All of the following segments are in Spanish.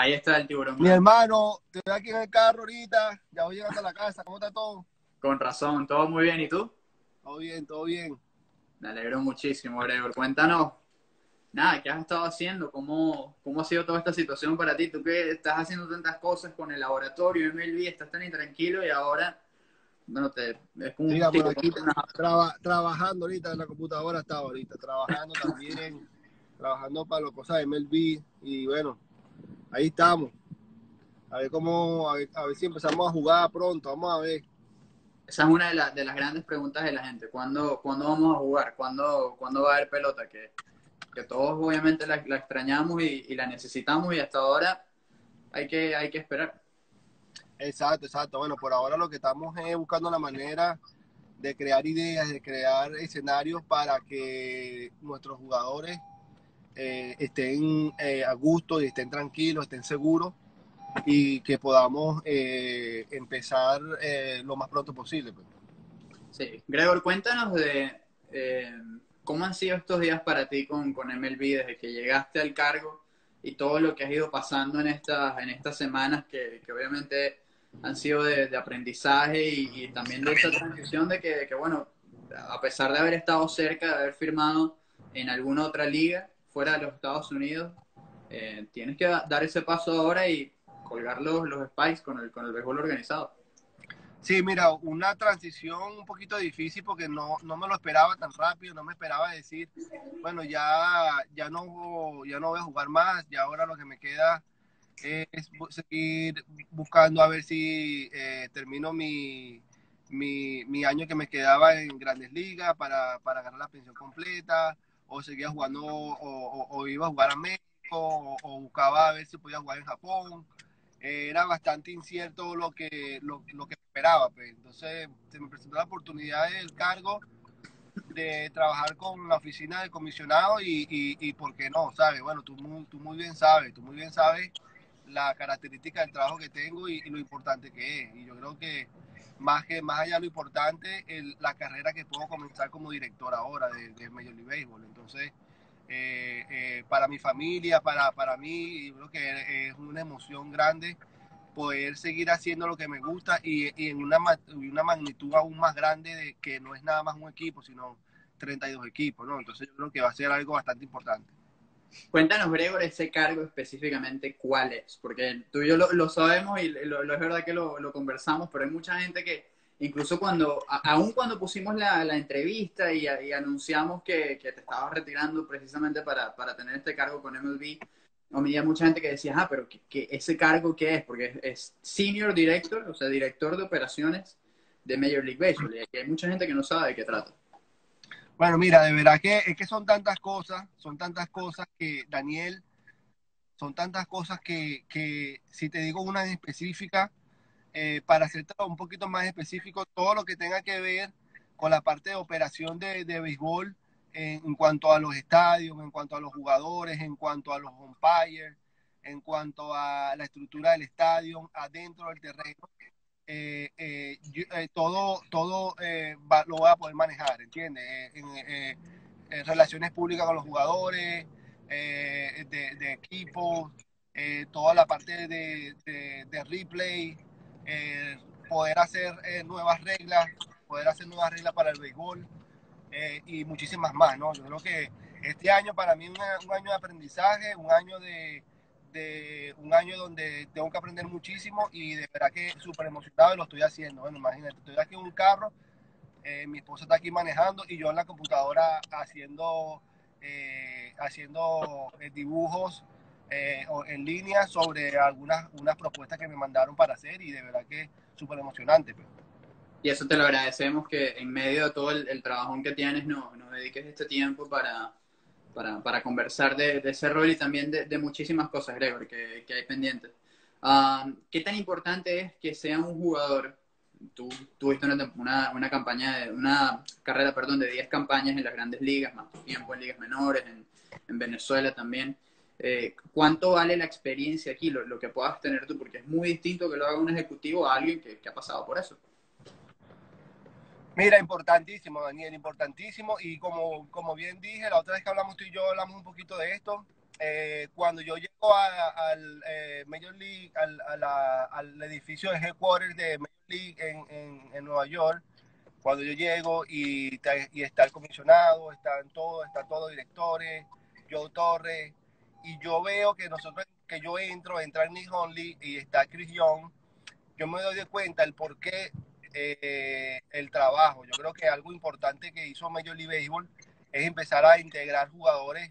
Ahí está el tiburón. Mi hermano, te veo aquí en el carro ahorita, ya voy llegando a la casa, ¿cómo está todo? Con razón, todo muy bien. ¿Y tú? Todo bien, todo bien. Me alegro muchísimo, Gregor. Cuéntanos, nada, ¿qué has estado haciendo? ¿Cómo, ¿Cómo ha sido toda esta situación para ti? Tú que estás haciendo tantas cosas con el laboratorio MLB, estás tan intranquilo y ahora, bueno, te, es como Mira, un tipo, aquí una- traba- trabajando ahorita en la computadora estaba ahorita, trabajando también, trabajando para las cosas de MLB y bueno, ahí estamos. A ver cómo, a ver, a ver si empezamos a jugar pronto, vamos a ver. Esa es una de, las de las grandes preguntas de la gente. ¿Cuándo, ¿cuándo vamos a jugar? ¿Cuándo, ¿Cuándo va a haber pelota? Que, que todos obviamente la, la extrañamos y, y la necesitamos y hasta ahora hay que, hay que esperar. Exacto, exacto. Bueno, por ahora lo que estamos es buscando la manera de crear ideas, de crear escenarios para que nuestros jugadores eh, estén eh, a gusto y estén tranquilos, estén seguros y que podamos eh, empezar eh, lo más pronto posible. pues. Sí. Gregor, cuéntanos de eh, cómo han sido estos días para ti con, con MLB desde que llegaste al cargo y todo lo que has ido pasando en estas, en estas semanas que, que obviamente han sido de, de aprendizaje y, y también de esa transición de que, que, bueno, a pesar de haber estado cerca, de haber firmado en alguna otra liga fuera de los Estados Unidos, eh, tienes que da- dar ese paso ahora y colgar los, los spikes con el, con el béisbol organizado. Sí, mira, una transición un poquito difícil porque no, no me lo esperaba tan rápido, no me esperaba decir, bueno, ya, ya, no, ya no voy a jugar más, ya ahora lo que me queda es seguir buscando a ver si eh, termino mi, mi, mi año que me quedaba en grandes ligas para, para ganar la pensión completa, o seguía jugando, o, o- iba a jugar a México, o, o buscaba a ver si podía jugar en Japón. Eh, era bastante incierto lo que, lo, lo que esperaba. Pues. Entonces se me presentó la oportunidad del cargo de trabajar con la oficina del comisionado y, y, y por qué no, ¿sabes? Bueno, tú muy, tú muy bien sabes, tú muy bien sabes la característica del trabajo que tengo y, y lo importante que es. Y yo creo que más que más allá de lo importante, el- la carrera que puedo comenzar como director ahora de, Major League Baseball. Entonces, eh, eh, para mi familia, para, para mí, creo que es una emoción grande poder seguir haciendo lo que me gusta y, y en una, una magnitud aún más grande de que no es nada más un equipo, sino 32 equipos, ¿no? Entonces yo creo que va a ser algo bastante importante. Cuéntanos, Gregor, ese cargo específicamente, ¿cuál es? Porque tú y yo lo, sabemos y lo, es verdad que lo, conversamos, pero hay mucha gente que, incluso cuando, aún cuando pusimos la, entrevista y, anunciamos que, que te estabas retirando precisamente para, tener este cargo con MLB, había mucha gente que decía, ah, pero ¿qué, qué- ese cargo qué es? Porque es, es Senior Director, o sea, director de operaciones de Major League Baseball, y hay mucha gente que no sabe de qué trata. Bueno, mira, de verdad que es que son tantas cosas, son tantas cosas que, Daniel, son tantas cosas que, que si te digo una en específica, eh, para hacerte un poquito más específico, todo lo que tenga que ver con la parte de operación de, de béisbol en cuanto a los estadios, en cuanto a los jugadores, en cuanto a los umpires, en cuanto a la estructura del estadio, adentro del terreno, eh, eh, yo- eh, todo, todo eh, va- lo voy a poder manejar, ¿entiendes? Eh, eh, relaciones públicas con los jugadores, de, de equipos, eh, toda la parte de, de- de replay, poder hacer nuevas reglas, poder hacer nuevas reglas para el béisbol y muchísimas más, ¿no? Yo creo que este año para mí es un año de aprendizaje, un año de, de- un año donde tengo que aprender muchísimo y de verdad que súper emocionado y lo estoy haciendo. Bueno, imagínate, estoy aquí en un carro, eh, mi esposa está aquí manejando y yo en la computadora haciendo, eh, haciendo eh, dibujos eh, en línea sobre algunas unas propuestas que me mandaron para hacer y de verdad que súper emocionante. pues. Y eso te lo agradecemos que en medio de todo el, el trabajón que tienes nos, nos dediques este tiempo para, para, para conversar de, de ese rol y también de, de muchísimas cosas, Gregor, que, que hay pendientes. Ah, ¿Qué tan importante es que sea un jugador? Tú tuviste una, una, una campaña, de, una carrera, perdón, de 10 campañas en las grandes ligas, más tiempo en ligas menores, en, en Venezuela también. Eh, ¿Cuánto vale la experiencia aquí, lo, lo que puedas tener tú? Porque es muy distinto que lo haga un ejecutivo a alguien que, que ha pasado por eso. Mira, importantísimo, Daniel, importantísimo. Y como, como bien dije, la otra vez que hablamos tú y yo hablamos un poquito de esto. eh, cuando yo llego al eh, Major League, al, al, edificio de headquarters de Major League en, en, Nueva York, cuando yo llego y, está el comisionado, están todos, están todos directores, Joe Torres, y yo veo que nosotros, que yo entro, entra Nick Honley y está Chris Young, yo me doy de cuenta el por qué eh, el trabajo. Yo creo que algo importante que hizo Major League Baseball es empezar a integrar jugadores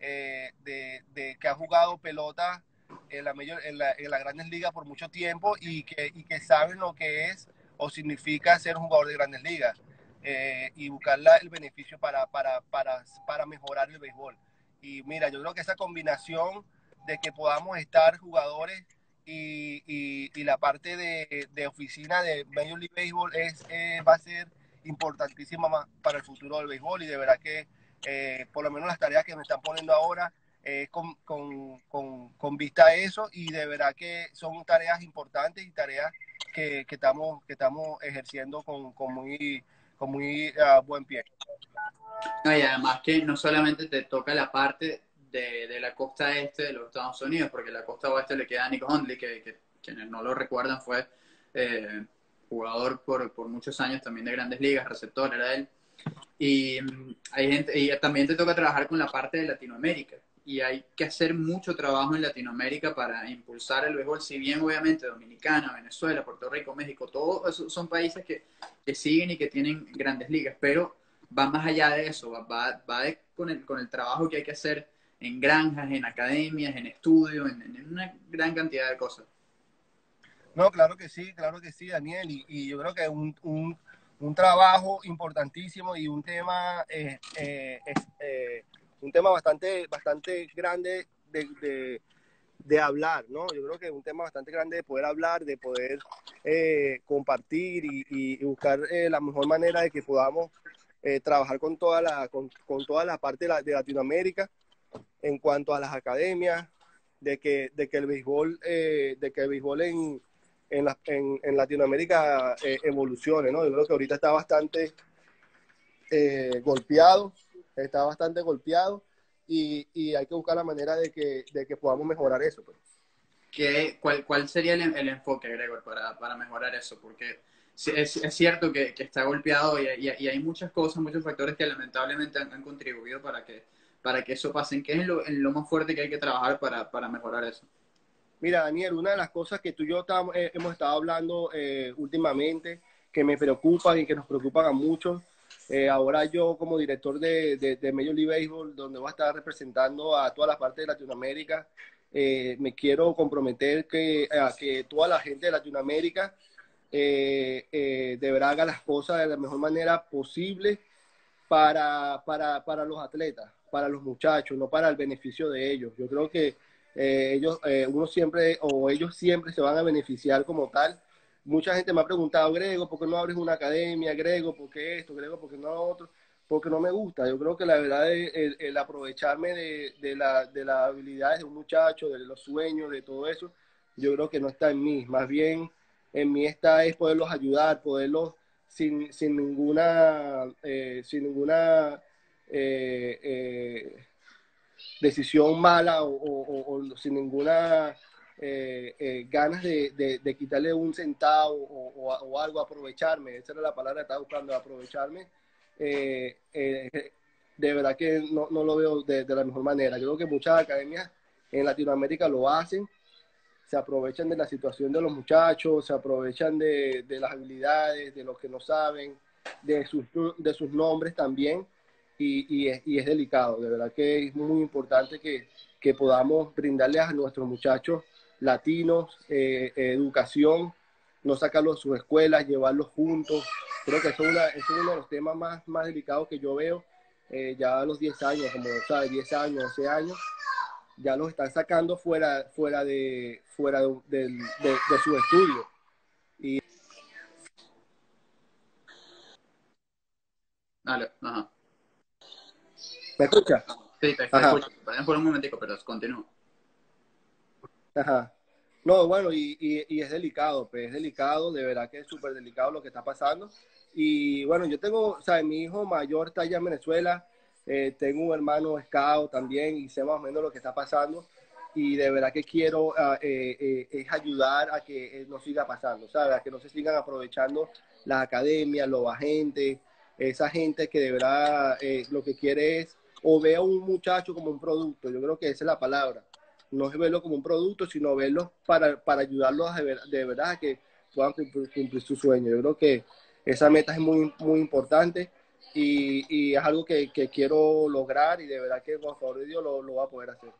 eh, de, que han jugado pelota en la, mayor, en, la, en las grandes ligas por mucho tiempo y que, y saben lo que es o significa ser un jugador de grandes ligas eh, y buscar el beneficio para, para mejorar el béisbol. Y mira, yo creo que esa combinación de que podamos estar jugadores y, y, la parte de, de, oficina de Major League Baseball es, eh, va a ser importantísima para el futuro del béisbol y de verdad que eh, por lo menos las tareas que me están poniendo ahora eh, con, con, con, vista a eso y de verdad que son tareas importantes y tareas que, que estamos, que estamos ejerciendo con, con muy, con muy ah, buen pie. y además que no solamente te toca la parte de, de, la costa este de los Estados Unidos, porque la costa oeste le queda a Nick Hundley, que, que quienes no lo recuerdan fue eh, jugador por, por muchos años también de grandes ligas, receptor era él. Y mm, hay gente, y también te toca trabajar con la parte de Latinoamérica. Y hay que hacer mucho trabajo en Latinoamérica para impulsar el béisbol, si bien obviamente Dominicana, Venezuela, Puerto Rico, México, todos esos son países que, que siguen y que tienen grandes ligas, pero va más allá de eso, va, va, con, el, con el trabajo que hay que hacer en granjas, en academias, en estudios, en, una gran cantidad de cosas. No, claro que sí, claro que sí, Daniel, y, yo creo que un, un, un trabajo importantísimo y un tema, eh, eh, eh, un tema bastante, bastante grande de, de, hablar, ¿no? Yo creo que es un tema bastante grande de poder hablar, de poder compartir y, buscar la mejor manera de que podamos trabajar con toda la, con, con toda la parte de, Latinoamérica en cuanto a las academias, de que, de que el béisbol, de que el béisbol en, en, la, en, en Latinoamérica eh, evolucione, ¿no? Yo creo que ahorita está bastante eh, golpeado, está bastante golpeado y, y, hay que buscar la manera de que, de que podamos mejorar eso. Pues. ¿Qué, cuál, ¿Cuál sería el, enfoque, Gregor, para, para, mejorar eso? Porque es, es cierto que, que, está golpeado y, y, hay muchas cosas, muchos factores que lamentablemente han contribuido para que, para que eso pase. ¿Qué es lo, lo más fuerte que hay que trabajar para, mejorar eso? Mira, Daniel, una de las cosas que tú y yo eh, hemos estado hablando eh, últimamente, que me preocupan y que nos preocupan a muchos, eh, ahora yo como director de, de, Major League Baseball, donde voy a estar representando a toda la parte de Latinoamérica, me quiero comprometer que, a que toda la gente de Latinoamérica deberá haga las cosas de la mejor manera posible para, para, para los atletas, para los muchachos, no para el beneficio de ellos. Yo creo que eh, ellos, eh, uno siempre, o ellos siempre se van a beneficiar como tal. Mucha gente me ha preguntado, Grego, ¿por qué no abres una academia? Grego, ¿por qué esto? Grego, ¿por qué no otro? Porque no me gusta. Yo creo que la verdad es el, aprovecharme de, la, de las habilidades de un muchacho, de los sueños, de todo eso, yo creo que no está en mí. Más bien, en mí está es poderlos ayudar, poderlos sin, sin ninguna, eh, sin ninguna decisión mala o, sin ninguna eh, eh, ganas de, quitarle un centavo o, algo, aprovecharme, esa era la palabra que estaba buscando, aprovecharme, eh, de verdad que no, lo veo de, la mejor manera. Yo creo que muchas academias en Latinoamérica lo hacen, se aprovechan de la situación de los muchachos, se aprovechan de, las habilidades, de los que no saben, de sus nombres también y, es, y, es, delicado. De verdad que es muy importante que, podamos brindarles a nuestros muchachos latinos eh, educación, no sacarlos de sus escuelas, llevarlos juntos. Creo que eso es, una, uno de los temas más, delicados que yo veo eh, ya a los 10 años, como sabes, 10 años, 11 años, ya los están sacando fuera, fuera, de, fuera de su estudio. Y... Dale, ajá. ¿Me escucha? Sí, te, escucho. Por un momentico, pero continúo. Ajá. No, bueno, y, y, es delicado, pues es delicado, de verdad que es súper delicado lo que está pasando. Y bueno, yo tengo, o sea, mi hijo mayor está allá en Venezuela, eh, tengo un hermano scout también y sé más o menos lo que está pasando y de verdad que quiero ah, eh, eh, es ayudar a que no siga pasando, ¿sabes? A que no se sigan aprovechando las academias, los agentes, esa gente que de verdad lo que quiere es o ve a un muchacho como un producto, yo creo que esa es la palabra, no es verlo como un producto, sino verlo para, para ayudarlos de, de verdad a que puedan cumplir, su sueño. Yo creo que esa meta es muy, muy importante y, y es algo que, que, quiero lograr y de verdad que con favor de Dios lo, lo va a poder hacer.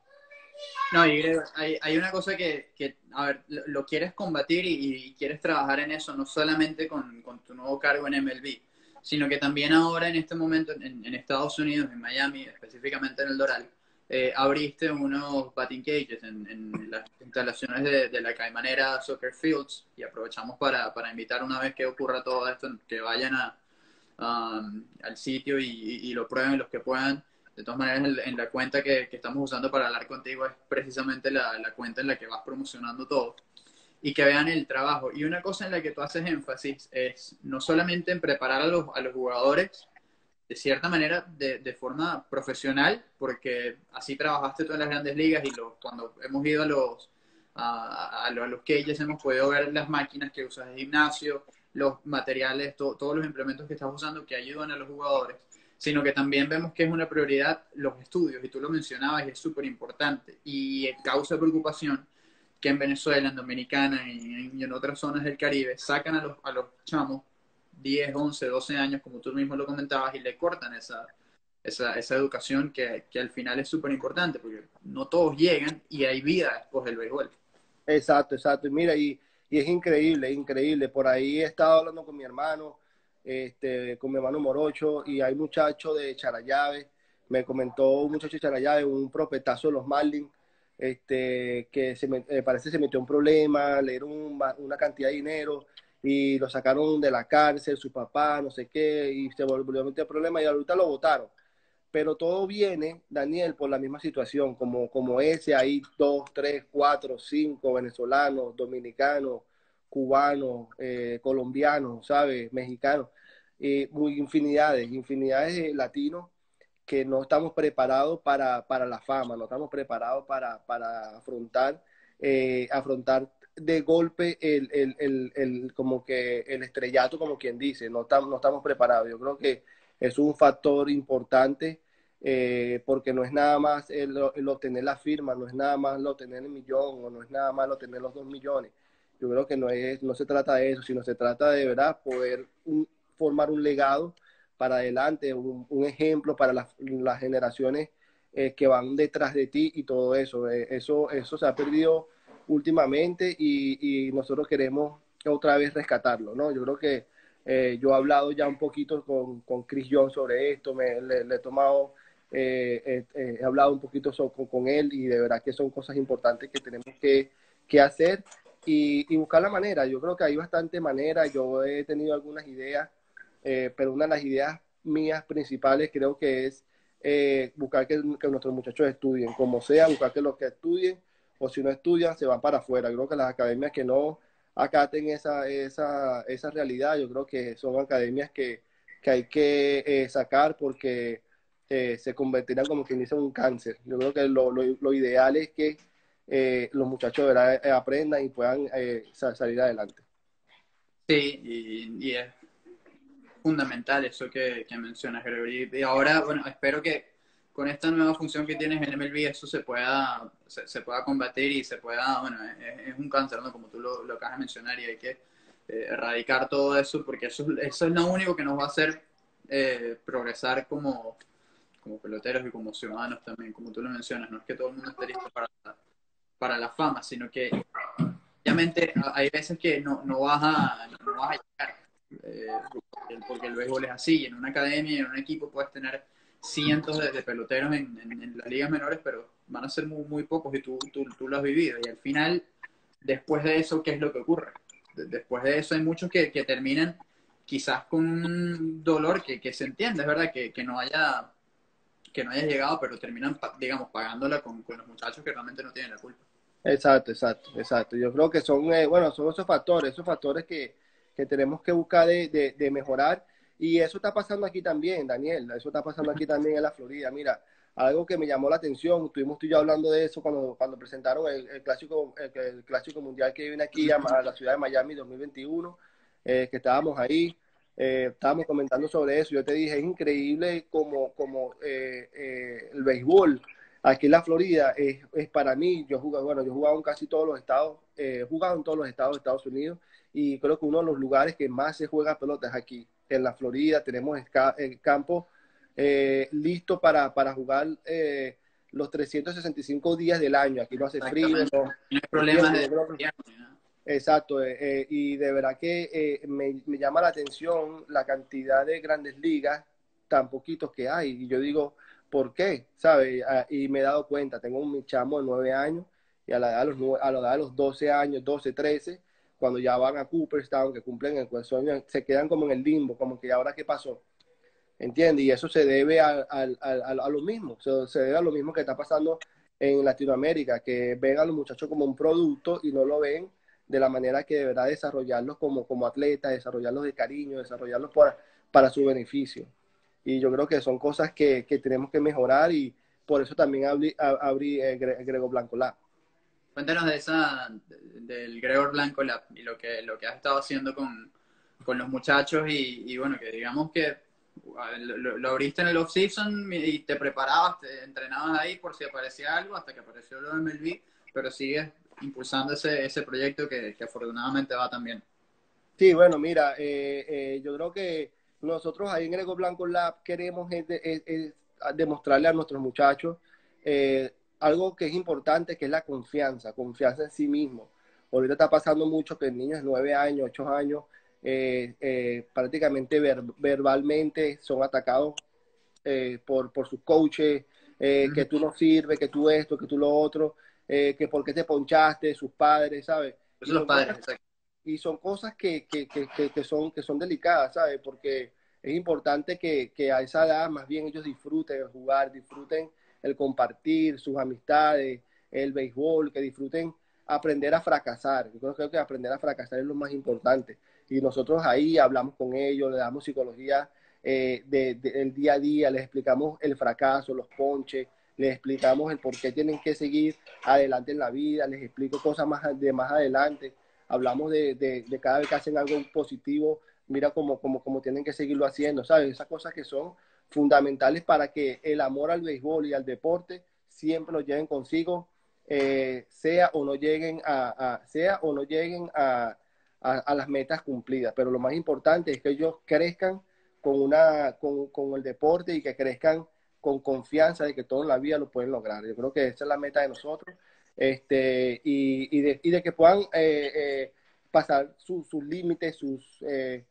No, y hay, hay una cosa que, que, a ver, lo, quieres combatir y, quieres trabajar en eso, no solamente con, con, tu nuevo cargo en MLB, sino que también ahora en este momento en, Estados Unidos, en Miami, específicamente en el Doral, eh, abriste unos batting cages en, en las instalaciones de, de, la Caimanera Soccer Fields y aprovechamos para, para invitar una vez que ocurra todo esto, que vayan a, um, al sitio y, lo prueben los que puedan. De todas maneras, en, la cuenta que, que, estamos usando para hablar contigo es precisamente la, cuenta en la que vas promocionando todo y que vean el trabajo. Y una cosa en la que tú haces énfasis es no solamente en preparar a los, a los jugadores de cierta manera de, de, forma profesional, porque así trabajaste tú en las grandes ligas y lo, cuando hemos ido a los, a, a, los cages hemos podido ver las máquinas que usas de gimnasio, los materiales, to, todos los implementos que estás usando que ayudan a los jugadores, sino que también vemos que es una prioridad los estudios, y tú lo mencionabas y es súper importante, y causa preocupación que en Venezuela, en Dominicana y en, en otras zonas del Caribe sacan a los, a los chamos 10, 11, 12 años, como tú mismo lo comentabas, y le cortan esa, esa, esa educación que, que, al final es súper importante, porque no todos llegan y hay vida después del béisbol. Exacto, exacto. Y mira, y, y es increíble, increíble. Por ahí he estado hablando con mi hermano, este, con mi hermano Morocho, y hay muchachos de Charayave, me comentó un muchacho de Charayave, un propetazo de los Marlins, este, que se me, eh, parece se metió un problema, le dieron un, una cantidad de dinero, y lo sacaron de la cárcel, su papá, no sé qué, y se volvió a meter problema y ahorita lo votaron. Pero todo viene, Daniel, por la misma situación, como, como ese, hay dos, tres, cuatro, cinco venezolanos, dominicanos, cubanos, eh, colombianos, ¿sabes? Mexicanos, eh, muy infinidades, infinidades de latinos que no estamos preparados para, para la fama, no estamos preparados para, para afrontar, eh, afrontar de golpe el, el, el, el, como que el estrellato, como quien dice, no estamos, no estamos preparados. Yo creo que es un factor importante eh, porque no es nada más el, el, obtener la firma, no es nada más el obtener el millón o no es nada más el obtener los dos millones. Yo creo que no, es, no se trata de eso, sino se trata de verdad poder un, formar un legado para adelante, un, ejemplo para las, generaciones eh, que van detrás de ti y todo eso. Eh, eso, eso se ha perdido últimamente y, y, nosotros queremos otra vez rescatarlo, ¿no? Yo creo que eh, yo he hablado ya un poquito con, con Chris John sobre esto, me, le, he tomado, eh, eh, he hablado un poquito con, con, él y de verdad que son cosas importantes que tenemos que, que hacer y, buscar la manera. Yo creo que hay bastante manera, yo he tenido algunas ideas, eh, pero una de las ideas mías principales creo que es eh, buscar que, nuestros muchachos estudien, como sea, buscar que los que estudien o si no estudian, se van para afuera. Creo que las academias que no acaten esa, esa, esa realidad, yo creo que son academias que, que hay que eh, sacar porque eh, se convertirán como quien dice en un cáncer. Yo creo que lo, lo, lo ideal es que eh, los muchachos eh, aprendan y puedan eh, salir adelante. Sí, y, fundamental eso que, mencionas, Gregory. Y ahora, bueno, espero que con esta nueva función que tienes en MLB eso se pueda, se, pueda combatir y se pueda, bueno, es, un cáncer, ¿no? Como tú lo, lo, acabas de mencionar y hay que eh, erradicar todo eso porque eso, eso es lo único que nos va a hacer eh, progresar como, como peloteros y como ciudadanos también, como tú lo mencionas, no es que todo el mundo esté listo para, para la fama, sino que obviamente hay veces que no, no, vas, a, no vas a llegar, eh, porque el béisbol es así, en una academia en un equipo puedes tener cientos de, peloteros en, las ligas menores, pero van a ser muy, muy pocos y tú, tú, tú, lo has vivido. Y al final, después de eso, ¿qué es lo que ocurre? Después de eso hay muchos que, que terminan quizás con un dolor que, que se entiende, es verdad, que, que, no haya que no haya llegado, pero terminan, digamos, pagándola con, con, los muchachos que realmente no tienen la culpa. Exacto, exacto, exacto. Yo creo que son, eh, bueno, son esos factores, esos factores que, que tenemos que buscar de, de, de mejorar Y eso está pasando aquí también, Daniel, eso está pasando aquí también en la Florida. Mira, algo que me llamó la atención, estuvimos tú y yo hablando de eso cuando, cuando presentaron el, clásico, el, clásico mundial que viene aquí a, la ciudad de Miami 2021, eh, que estábamos ahí, eh, estábamos comentando sobre eso. Yo te dije, es increíble como, como eh, el béisbol aquí en la Florida es, es para mí, yo jugado, bueno, yo he jugado en casi todos los estados, he jugado en todos los estados de Estados Unidos y creo que uno de los lugares que más se juega pelota es aquí, en la Florida, tenemos el campo eh, listo para, para jugar eh, los 365 días del año. Aquí no hace frío. No, hay problemas de... Exacto, eh, y de verdad que me, me, llama la atención la cantidad de grandes ligas tan poquitos que hay. Y yo digo, ¿por qué? ¿Sabes? Ah, y me he dado cuenta, tengo un chamo de 9 años y a la edad de los, a la edad de los 12 años, 12, 13, cuando ya van a Cooperstown, que cumplen el sueño, se quedan como en el limbo, como que ahora qué pasó. ¿entiendes? Y eso se debe a, lo mismo, se, debe a lo mismo que está pasando en Latinoamérica, que ven a los muchachos como un producto y no lo ven de la manera que de verdad desarrollarlos como, como atletas, desarrollarlos de cariño, desarrollarlos para, para su beneficio. Y yo creo que son cosas que, tenemos que mejorar y por eso también abrí, abrí eh, Gregor Blanco Lab. Cuéntanos de esa, del Gregor Blanco Lab y lo que, lo que has estado haciendo con, los muchachos y, y bueno, que digamos que lo, abriste en el off-season y te preparabas, te entrenabas ahí por si aparecía algo hasta que apareció lo de MLB, pero sigues impulsando ese, ese proyecto que, afortunadamente va también. Sí, bueno, mira, eh, eh, yo creo que nosotros ahí en Grego Blanco Lab queremos demostrarle a nuestros muchachos eh, algo que es importante, que es la confianza, confianza en sí mismo. Ahorita está pasando mucho que niños de 9 años, 8 años, eh, eh, prácticamente verbalmente son atacados eh, por, por sus coaches, que tú no sirves, que tú esto, que tú lo otro, que por qué te ponchaste, sus padres, ¿sabes? Y son, padres, cosas, y son cosas que, que, que, que, son, que son delicadas, ¿sabes? Porque es importante que, que a esa edad más bien ellos disfruten el jugar, disfruten el compartir, sus amistades, el béisbol, que disfruten aprender a fracasar. Yo creo que aprender a fracasar es lo más importante y nosotros ahí hablamos con ellos, le damos psicología eh, del día a día, les explicamos el fracaso, los ponches, les explicamos el por qué tienen que seguir adelante en la vida, les explico cosas más de más adelante, hablamos de, de, cada vez que hacen algo positivo, mira cómo, cómo, cómo tienen que seguirlo haciendo, ¿sabes? Esas cosas que son fundamentales para que el amor al béisbol y al deporte siempre lo lleven consigo, eh, sea o no lleguen a sea o no lleguen a, las metas cumplidas. Pero lo más importante es que ellos crezcan con, una, con, el deporte y que crezcan con confianza de que toda la vida lo pueden lograr. Yo creo que esa es la meta de nosotros este, y, de, y de, que puedan eh, eh, pasar sus límites, sus, eh,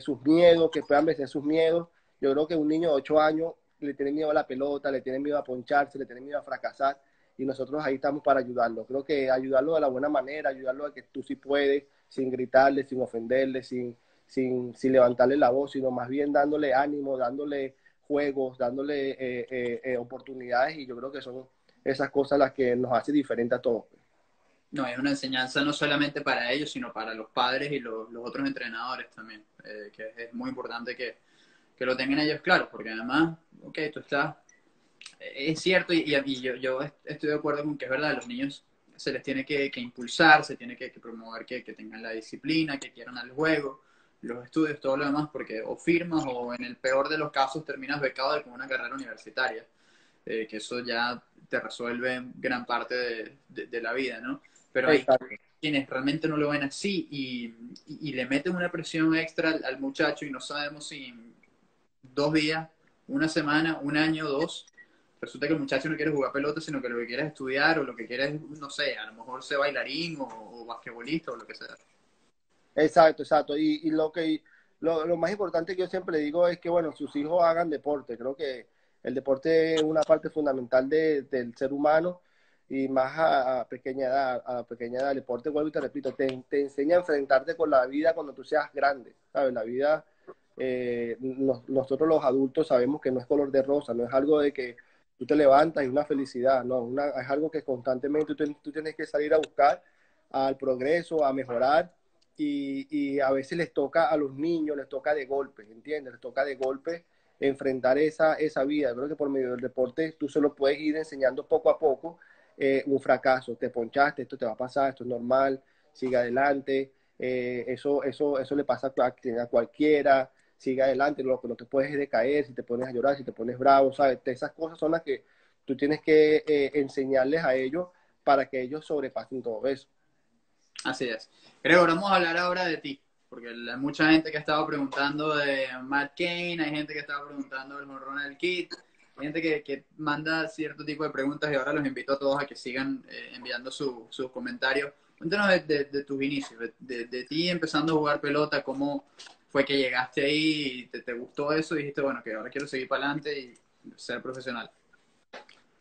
sus miedos, que puedan vencer sus miedos. Yo creo que un niño de 8 años le tiene miedo a la pelota, le tiene miedo a poncharse, le tiene miedo a fracasar y nosotros ahí estamos para ayudarlo. Creo que ayudarlo de la buena manera, ayudarlo a que tú sí puedes, sin gritarle, sin ofenderle, sin, sin, sin levantarle la voz, sino más bien dándole ánimo, dándole juegos, dándole eh, eh, eh, oportunidades y yo creo que son esas cosas las que nos hace diferente a todos. No, es una enseñanza no solamente para ellos, sino para los padres y los, otros entrenadores también, que es muy importante que, que, lo tengan ellos claro, porque además, ok, tú estás, es cierto y, y yo, yo, estoy de acuerdo con que es verdad, los niños se les tiene que, impulsar, se tiene que, promover que, tengan la disciplina, que quieran al juego, los estudios, todo lo demás, porque o firmas o en el peor de los casos terminas becado con una carrera universitaria, eh, que eso ya te resuelve gran parte de, la vida, ¿no? Pero hay quienes realmente no lo ven así y, le meten una presión extra al, muchacho y no sabemos si dos días, una semana, un año, dos, resulta que el muchacho no quiere jugar pelota, sino que lo que quiere es estudiar o lo que quiere es, no sé, a lo mejor ser bailarín o, basquetbolista o lo que sea. Exacto, exacto. Y, lo que lo, más importante que yo siempre digo es que, bueno, sus hijos hagan deporte. Creo que el deporte es una parte fundamental del ser humano y más a, pequeña edad, a pequeña edad. El deporte, vuelvo y te repito, te, enseña a enfrentarte con la vida cuando tú seas grande, ¿sabes? La vida, eh, nosotros los adultos sabemos que no es color de rosa, no es algo de que tú te levantas y una felicidad, ¿no? Una, es algo que constantemente tú, tienes que salir a buscar al progreso, a mejorar y, a veces les toca a los niños, les toca de golpe, ¿entiendes? Les toca de golpe enfrentar esa, esa vida. Creo que por medio del deporte tú se lo puedes ir enseñando poco a poco eh, un fracaso. Te ponchaste, esto te va a pasar, esto es normal, sigue adelante. Eh, eso, eso, eso le pasa a, cualquiera, sigue adelante. Lo que no te puedes es decaer, si te pones a llorar, si te pones bravo, ¿sabes? Esas cosas son las que tú tienes que eh, enseñarles a ellos para que ellos sobrepasen todo eso. Así es. Creo, vamos a hablar ahora de ti, porque hay mucha gente que estaba preguntando de Matt Kane, hay gente que estaba preguntando del Ronald Kidd, hay gente que, que, manda cierto tipo de preguntas y ahora los invito a todos a que sigan eh, enviando sus comentarios. Cuéntanos de, de, tus inicios, de, de, ti empezando a jugar pelota, cómo fue que llegaste ahí y te, te gustó eso y dijiste, bueno, que ahora quiero seguir para adelante y ser profesional.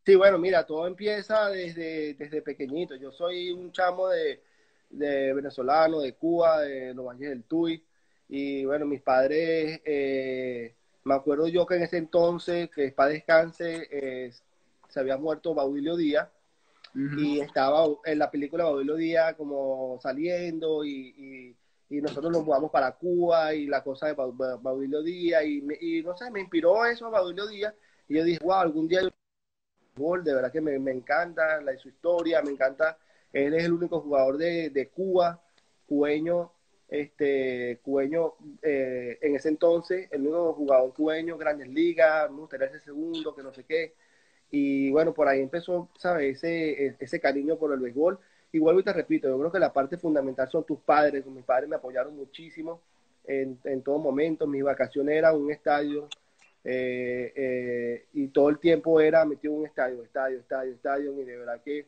Sí, bueno, mira, todo empieza desde, desde pequeñito. Yo soy un chamo de, de venezolano, de Cuba, de Los Valles del Tuy. Y bueno, mis padres, eh, me acuerdo yo que en ese entonces, que para descanse, eh, se había muerto Baudilio Díaz. Y estaba en la película Baudilio Díaz como saliendo y, y, nosotros nos mudamos para Cuba y la cosa de Baudilio Díaz. Y, y no sé, me inspiró eso Baudilio Díaz. Y yo dije, wow, algún día yo de verdad que me, me encanta la, su historia, me encanta él es el único jugador de, de Cuba, cueño, este, cueño eh, en ese entonces, el único jugador cueño, Grandes Ligas, me gustaría segundo, que no sé qué. Y bueno, por ahí empezó, ¿sabes? Ese, ese cariño por el béisbol. Y vuelvo y te repito, yo creo que la parte fundamental son tus padres. Mis padres me apoyaron muchísimo en, en todo momento. Mis vacaciones eran un estadio. Eh, eh, y todo el tiempo era metido en un estadio, estadio, estadio, estadio. Y de verdad que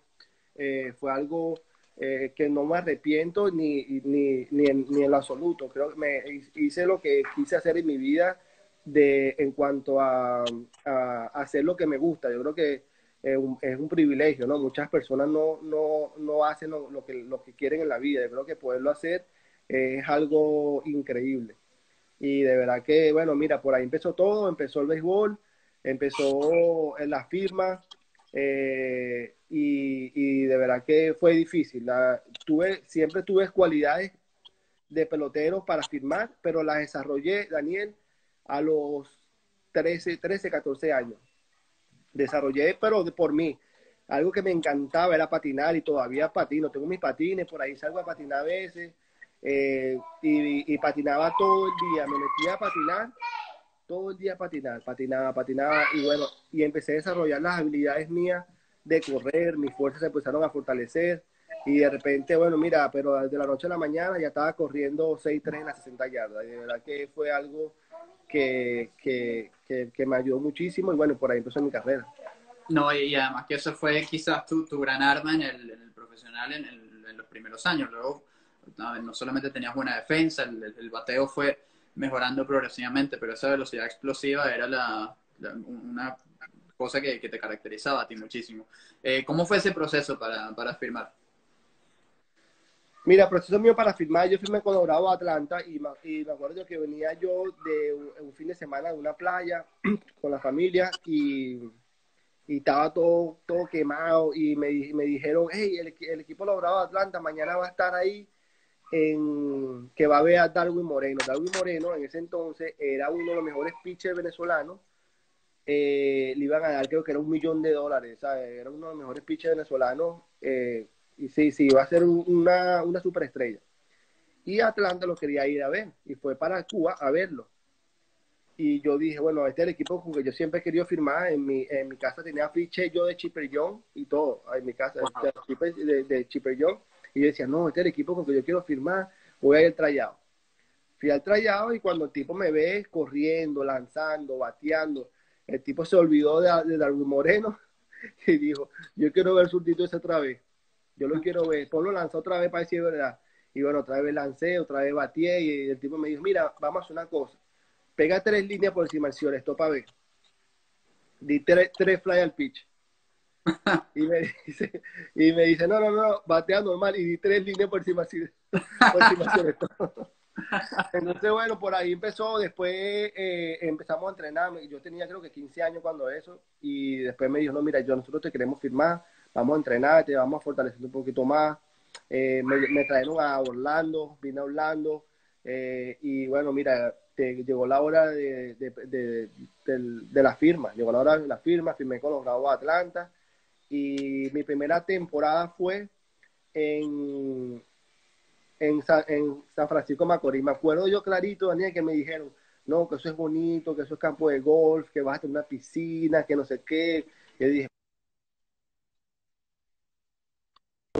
eh, fue algo que no me arrepiento ni, ni, ni, en, ni en lo absoluto. Creo que me hice lo que quise hacer en mi vida de, en cuanto a, a hacer lo que me gusta. Yo creo que es un, privilegio, ¿no? Muchas personas no, no, no hacen lo, lo, que, lo que quieren en la vida. Yo creo que poderlo hacer es algo increíble. Y de verdad que, bueno, mira, por ahí empezó todo, empezó el béisbol, empezó en las firmas, eh, y, de verdad que fue difícil. tuve, siempre tuve cualidades de pelotero para firmar, pero las desarrollé, Daniel, a los 13, 13 14 años. Desarrollé, pero por mí. Algo que me encantaba era patinar y todavía patino. Tengo mis patines, por ahí salgo a patinar a veces. Eh, y, y, patinaba todo el día. Me metía a patinar todo el día a patinar, patinaba, patinaba. Y bueno, y empecé a desarrollar las habilidades mías de correr, mis fuerzas se empezaron a fortalecer y de repente, bueno, mira, pero desde la noche a la mañana ya estaba corriendo 6-3 en las 60 yardas y de verdad que fue algo que, que, que, me ayudó muchísimo y bueno, por ahí empezó mi carrera. No, y, además que eso fue quizás tu, tu gran arma en el, profesional en, los primeros años. Luego, no, solamente tenías buena defensa, el, bateo fue mejorando progresivamente, pero esa velocidad explosiva era la, una cosa que, te caracterizaba a ti muchísimo. Eh, ¿Cómo fue ese proceso para, para firmar? Mira, proceso mío para firmar, yo firmé con a Atlanta y me, acuerdo que venía yo de un, fin de semana de una playa con la familia y, y estaba todo, todo quemado y me, me dijeron, hey, el, el equipo de Atlanta mañana va a estar ahí en que va a ver a Darwin Moreno. Darwin Moreno en ese entonces era uno de los mejores pitchers venezolanos eh, le iban a dar creo que era un millón de dólares, Era uno de los mejores pitchers venezolanos eh, y sí, sí, iba a ser una, una superestrella. Y Atlanta lo quería ir a ver y fue para Cuba a verlo. Y yo dije, bueno, este es el equipo con que yo siempre he querido firmar. En mi, en mi casa tenía fiche yo de Chipper Young y todo. En mi casa, de, de, Chipper Young. Y yo decía, no, este es el equipo con que yo quiero firmar. Voy a ir al trayado. Fui al trayado y cuando el tipo me ve corriendo, lanzando, bateando, el tipo se olvidó de, de Darwin Moreno y dijo, yo quiero ver su título ese otra vez. Yo lo quiero ver. Ponlo lanzó otra vez para decir verdad. Y bueno, otra vez lancé, otra vez batí y el tipo me dijo, mira, vamos a hacer una cosa. Pega tres líneas por encima del señor, esto para ver. Di tres, tres fly al pitch. y, me dice, y me dice, no, no, no, batea normal y di tres líneas por encima, por encima entonces, bueno, por ahí empezó, después eh, empezamos a entrenar, yo tenía creo que 15 años cuando eso, y después me dijo, no, mira, yo nosotros te queremos firmar, vamos a entrenar, te vamos a fortalecer un poquito más, eh, me, trajeron a Orlando, vine a Orlando, eh, y bueno, mira, llegó la hora de, de, la firma, llegó la hora de la firma, firmé con los Bravos de Atlanta, y mi primera temporada fue en, en, en San Francisco Macorís. Me acuerdo yo clarito, Daniel, que me dijeron, no, que eso es bonito, que eso es campo de golf, que vas a tener una piscina, que no sé qué. Yo dije,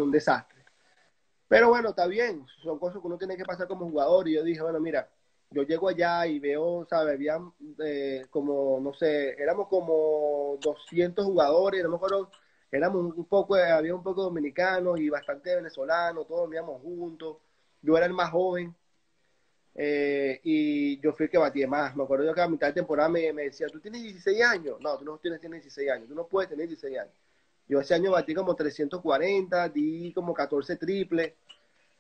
un desastre. Pero bueno, está bien, son cosas que uno tiene que pasar como jugador. Y yo dije, bueno, mira, yo llego allá y veo, ¿sabes? Había eh, como, no sé, éramos como 200 jugadores, no me acuerdo, éramos un poco, había un poco dominicanos y bastante venezolanos, todos vivíamos juntos. Yo era el más joven eh, y yo fui el que batí más. Me acuerdo yo que a mitad de temporada me, me decía, ¿tú tienes 16 años? No, tú no tienes, tienes 16 años, tú no puedes tener 16 años. Yo ese año batí como 340, di como 14 triples.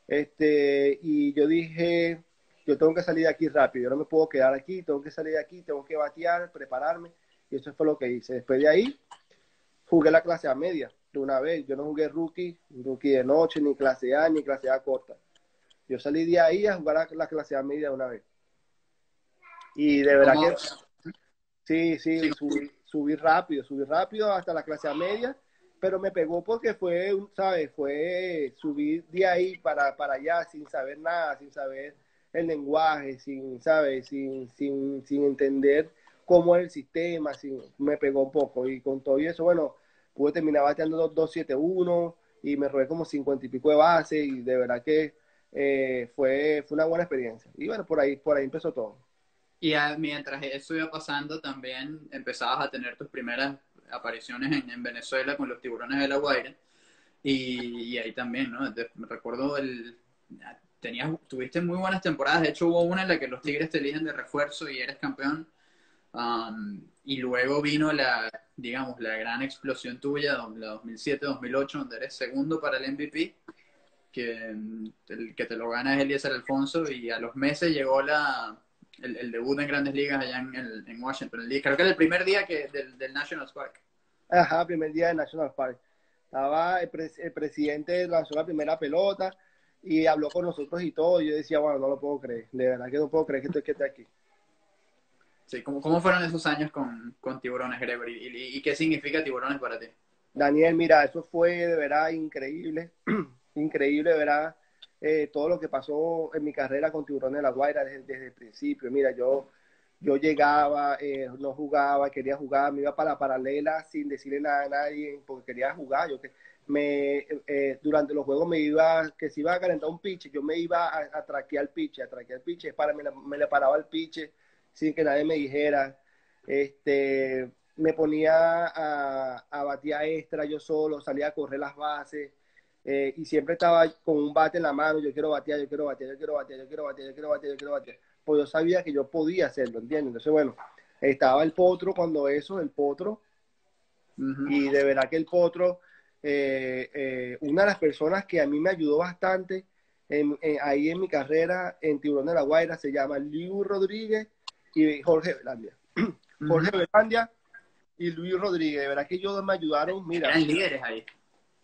Este, y yo dije, yo tengo que salir de aquí rápido, yo no me puedo quedar aquí, tengo que salir de aquí, tengo que batear, prepararme. Y eso fue lo que hice. Después de ahí, jugué la clase A media de una vez. Yo no jugué rookie, rookie de noche, ni clase A, ni clase A corta. Yo salí de ahí a jugar la clase A media de una vez. Y de verdad que... Sí, sí, subí, subí rápido, subí rápido hasta la clase A media pero me pegó porque fue, ¿sabes? Fue subir de ahí para, para allá sin saber nada, sin saber el lenguaje, sin, ¿sabes? Sin, sin, sin entender cómo es el sistema, sin, me pegó un poco. Y con todo eso, bueno, pude terminar bateando 2-7-1 y me robé como 50 y pico de base y de verdad que eh, fue, fue una buena experiencia. Y bueno, por ahí, por ahí empezó todo. Y mientras eso iba pasando, también empezabas a tener tus primeras apariciones en, Venezuela con los tiburones de la Guaira. Y, ahí también, ¿no? me recuerdo el... Tenías, tuviste muy buenas temporadas. De hecho, hubo una en la que los Tigres te eligen de refuerzo y eres campeón. Um, y luego vino la, digamos, la gran explosión tuya, la 2007-2008, donde eres segundo para el MVP, que, el que te lo gana es Eliezer Alfonso, y a los meses llegó la, el, debut en Grandes Ligas allá en, en Washington. creo que era el primer día que, del, del National Park. Ajá, primer día del National Park. Estaba el, presidente lanzó la primera pelota y habló con nosotros y todo. Y yo decía, bueno, no lo puedo creer. De verdad que no puedo creer que estoy, que esté aquí. Sí, ¿cómo, ¿cómo, fueron esos años con, con Tiburones, Gregory? ¿Y, ¿Y, qué significa Tiburones para ti? Daniel, mira, eso fue de verdad increíble. increíble, de verdad eh, todo lo que pasó en mi carrera con Tiburones de la Guaira desde, el principio. Mira, yo, yo llegaba, eh, no jugaba, quería jugar, me iba para la paralela sin decirle nada a nadie porque quería jugar. Yo que me, eh, durante los juegos me iba, que si iba a calentar un pitch, yo me iba a, traquear el pitch, a traquear pitch, para, me, me le paraba el pitch sin que nadie me dijera. Este, me ponía a, a batear extra yo solo, salía a correr las bases. Eh, y siempre estaba con un bate en la mano, yo quiero batear, yo quiero batear, yo quiero batear, yo quiero batear, yo quiero batear, yo quiero batear. Pues yo sabía que yo podía hacerlo, ¿entiendes? Entonces, bueno, estaba el potro cuando eso, el potro, y de verdad que el potro, eh, eh, una de las personas que a mí me ayudó bastante ahí en mi carrera en Tiburón de la Guaira se llama Liu Rodríguez y Jorge Velandia. Jorge Velandia y Luis Rodríguez, de verdad que ellos me ayudaron, mira. Eran líderes ahí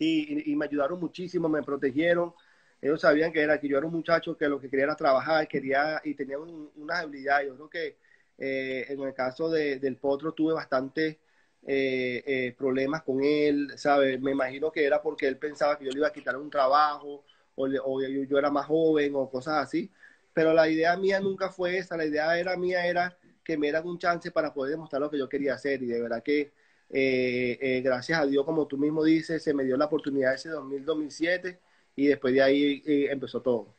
y, me ayudaron muchísimo, me protegieron. Ellos sabían que era que yo era un muchacho que lo que quería era trabajar, quería y tenía una habilidad. Yo creo que eh, en el caso del Potro tuve bastante eh, eh, problemas con él, ¿sabes? Me imagino que era porque él pensaba que yo le iba a quitar un trabajo o, yo, era más joven o cosas así. Pero la idea mía nunca fue esa, la idea era mía era que me dieran un chance para poder demostrar lo que yo quería hacer y de verdad que eh, eh, gracias a Dios, como tú mismo dices, se me dio la oportunidad ese 2000-2007 y después de ahí eh, empezó todo.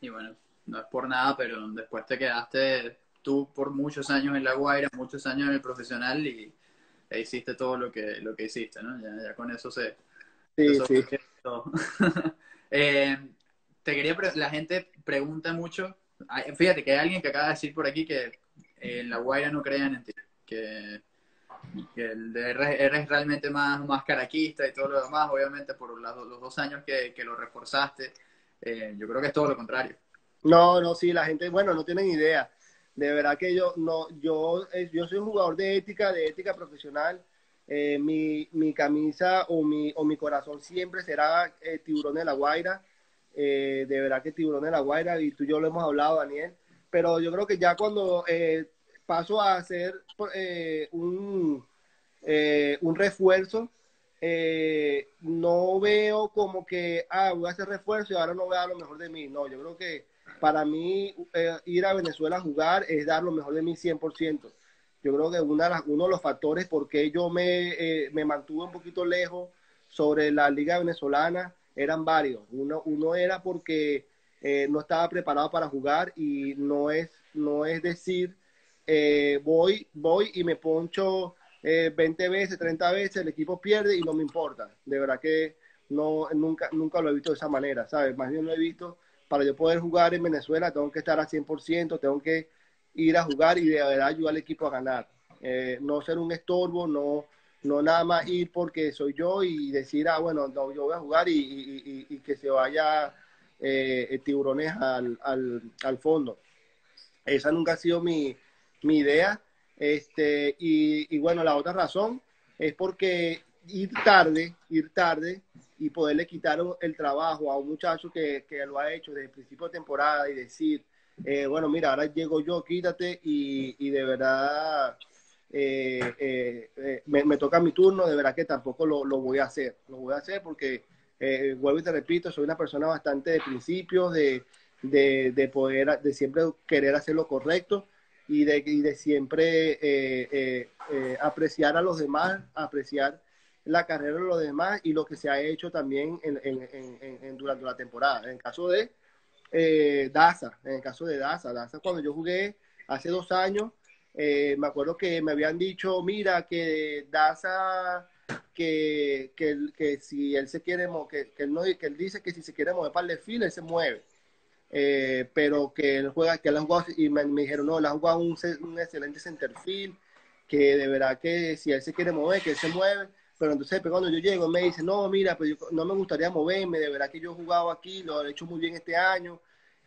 Y bueno, no es por nada, pero después te quedaste tú por muchos años en La Guaira, muchos años en el profesional y e hiciste todo lo que, lo que hiciste, ¿no? Ya, con eso se... Sí, sí. te quería, la gente pregunta mucho, fíjate que hay alguien que acaba de decir por aquí que en La Guaira no creían en ti, que el de eres realmente más, más caraquista y todo lo demás, obviamente por los dos años que, que lo reforzaste, eh, yo creo que es todo lo contrario. No, no, sí, la gente, bueno, no tienen idea. De verdad que yo, no, yo, eh, yo soy un jugador de ética, de ética profesional, eh, mi, mi, camisa o mi, o mi corazón siempre será Tiburón de la Guaira. De verdad que Tiburón de la Guaira, y tú y yo lo hemos hablado, Daniel. Pero yo creo que ya cuando paso a hacer un, un refuerzo, no veo como que, ah, voy a hacer refuerzo y ahora no voy a dar lo mejor de mí. No, yo creo que para mí ir a Venezuela a jugar es dar lo mejor de mí 100% yo creo que una, uno de los factores por qué yo me, eh, me mantuve un poquito lejos sobre la liga venezolana eran varios. Uno, uno era porque eh, no estaba preparado para jugar y no es, no es decir, eh, voy, voy y me poncho 20 veces, 30 veces, el equipo pierde y no me importa. De verdad que no, nunca, nunca lo he visto de esa manera, ¿sabes? Más bien lo he visto, para yo poder jugar en Venezuela tengo que estar al 100%, tengo que ir a jugar y de verdad ayudar al equipo a ganar. Eh, no ser un estorbo, no, no nada más ir porque soy yo y decir, ah, bueno, no, yo voy a jugar y, y, que se vaya eh, tiburones al, al, al, fondo. Esa nunca ha sido mi, mi idea. Este, y, y, bueno, la otra razón es porque ir tarde, ir tarde y poderle quitar el trabajo a un muchacho que, que lo ha hecho desde el principio de temporada y decir, eh, bueno, mira, ahora llego yo, quítate y, de verdad eh, eh, me, toca mi turno, de verdad que tampoco lo, voy a hacer. Lo voy a hacer porque, vuelvo y te repito, soy una persona bastante de principios, de, de, poder, de siempre querer hacer lo correcto y de, de siempre apreciar a los demás, apreciar la carrera de los demás y lo que se ha hecho también en, durante la temporada. En el caso de eh, Daza, en el caso de Daza. Daza, cuando yo jugué hace dos años, eh, me acuerdo que me habían dicho, mira, que Daza, que, que, si él se quiere, que, que, él que él dice que si se quiere mover para el desfile, él se mueve. Eh, pero que él juega, que él ha jugado, y me, dijeron, no, él ha jugado un, un excelente centerfield, que de verdad que si él se quiere mover, que él se mueve pero entonces pues, cuando yo llego me dice, no, mira, pues no me gustaría moverme, de verdad que yo he jugado aquí, lo he hecho muy bien este año.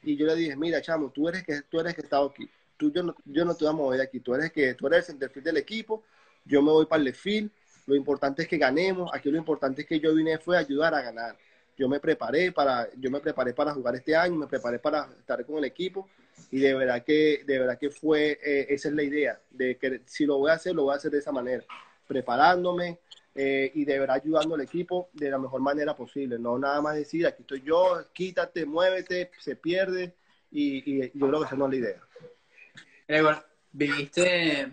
Y yo le dije, mira, chamo, tú eres que tú eres que estado aquí. Tú, yo, no, yo no te voy a mover aquí. Tú eres, que, tú eres el centerfield del equipo. Yo me voy para el desfile. Lo importante es que ganemos. Aquí lo importante es que yo vine fue a ayudar a ganar. Yo me preparé para, yo me preparé para jugar este año, me preparé para estar con el equipo y de verdad que, de verdad que fue, eh, esa es la idea, de que si lo voy a hacer, lo voy a hacer de esa manera, preparándome, eh, y de verdad ayudando al equipo de la mejor manera posible. No nada más decir, aquí estoy yo, quítate, muévete, se pierde y, yo creo que esa no es la idea. Viviste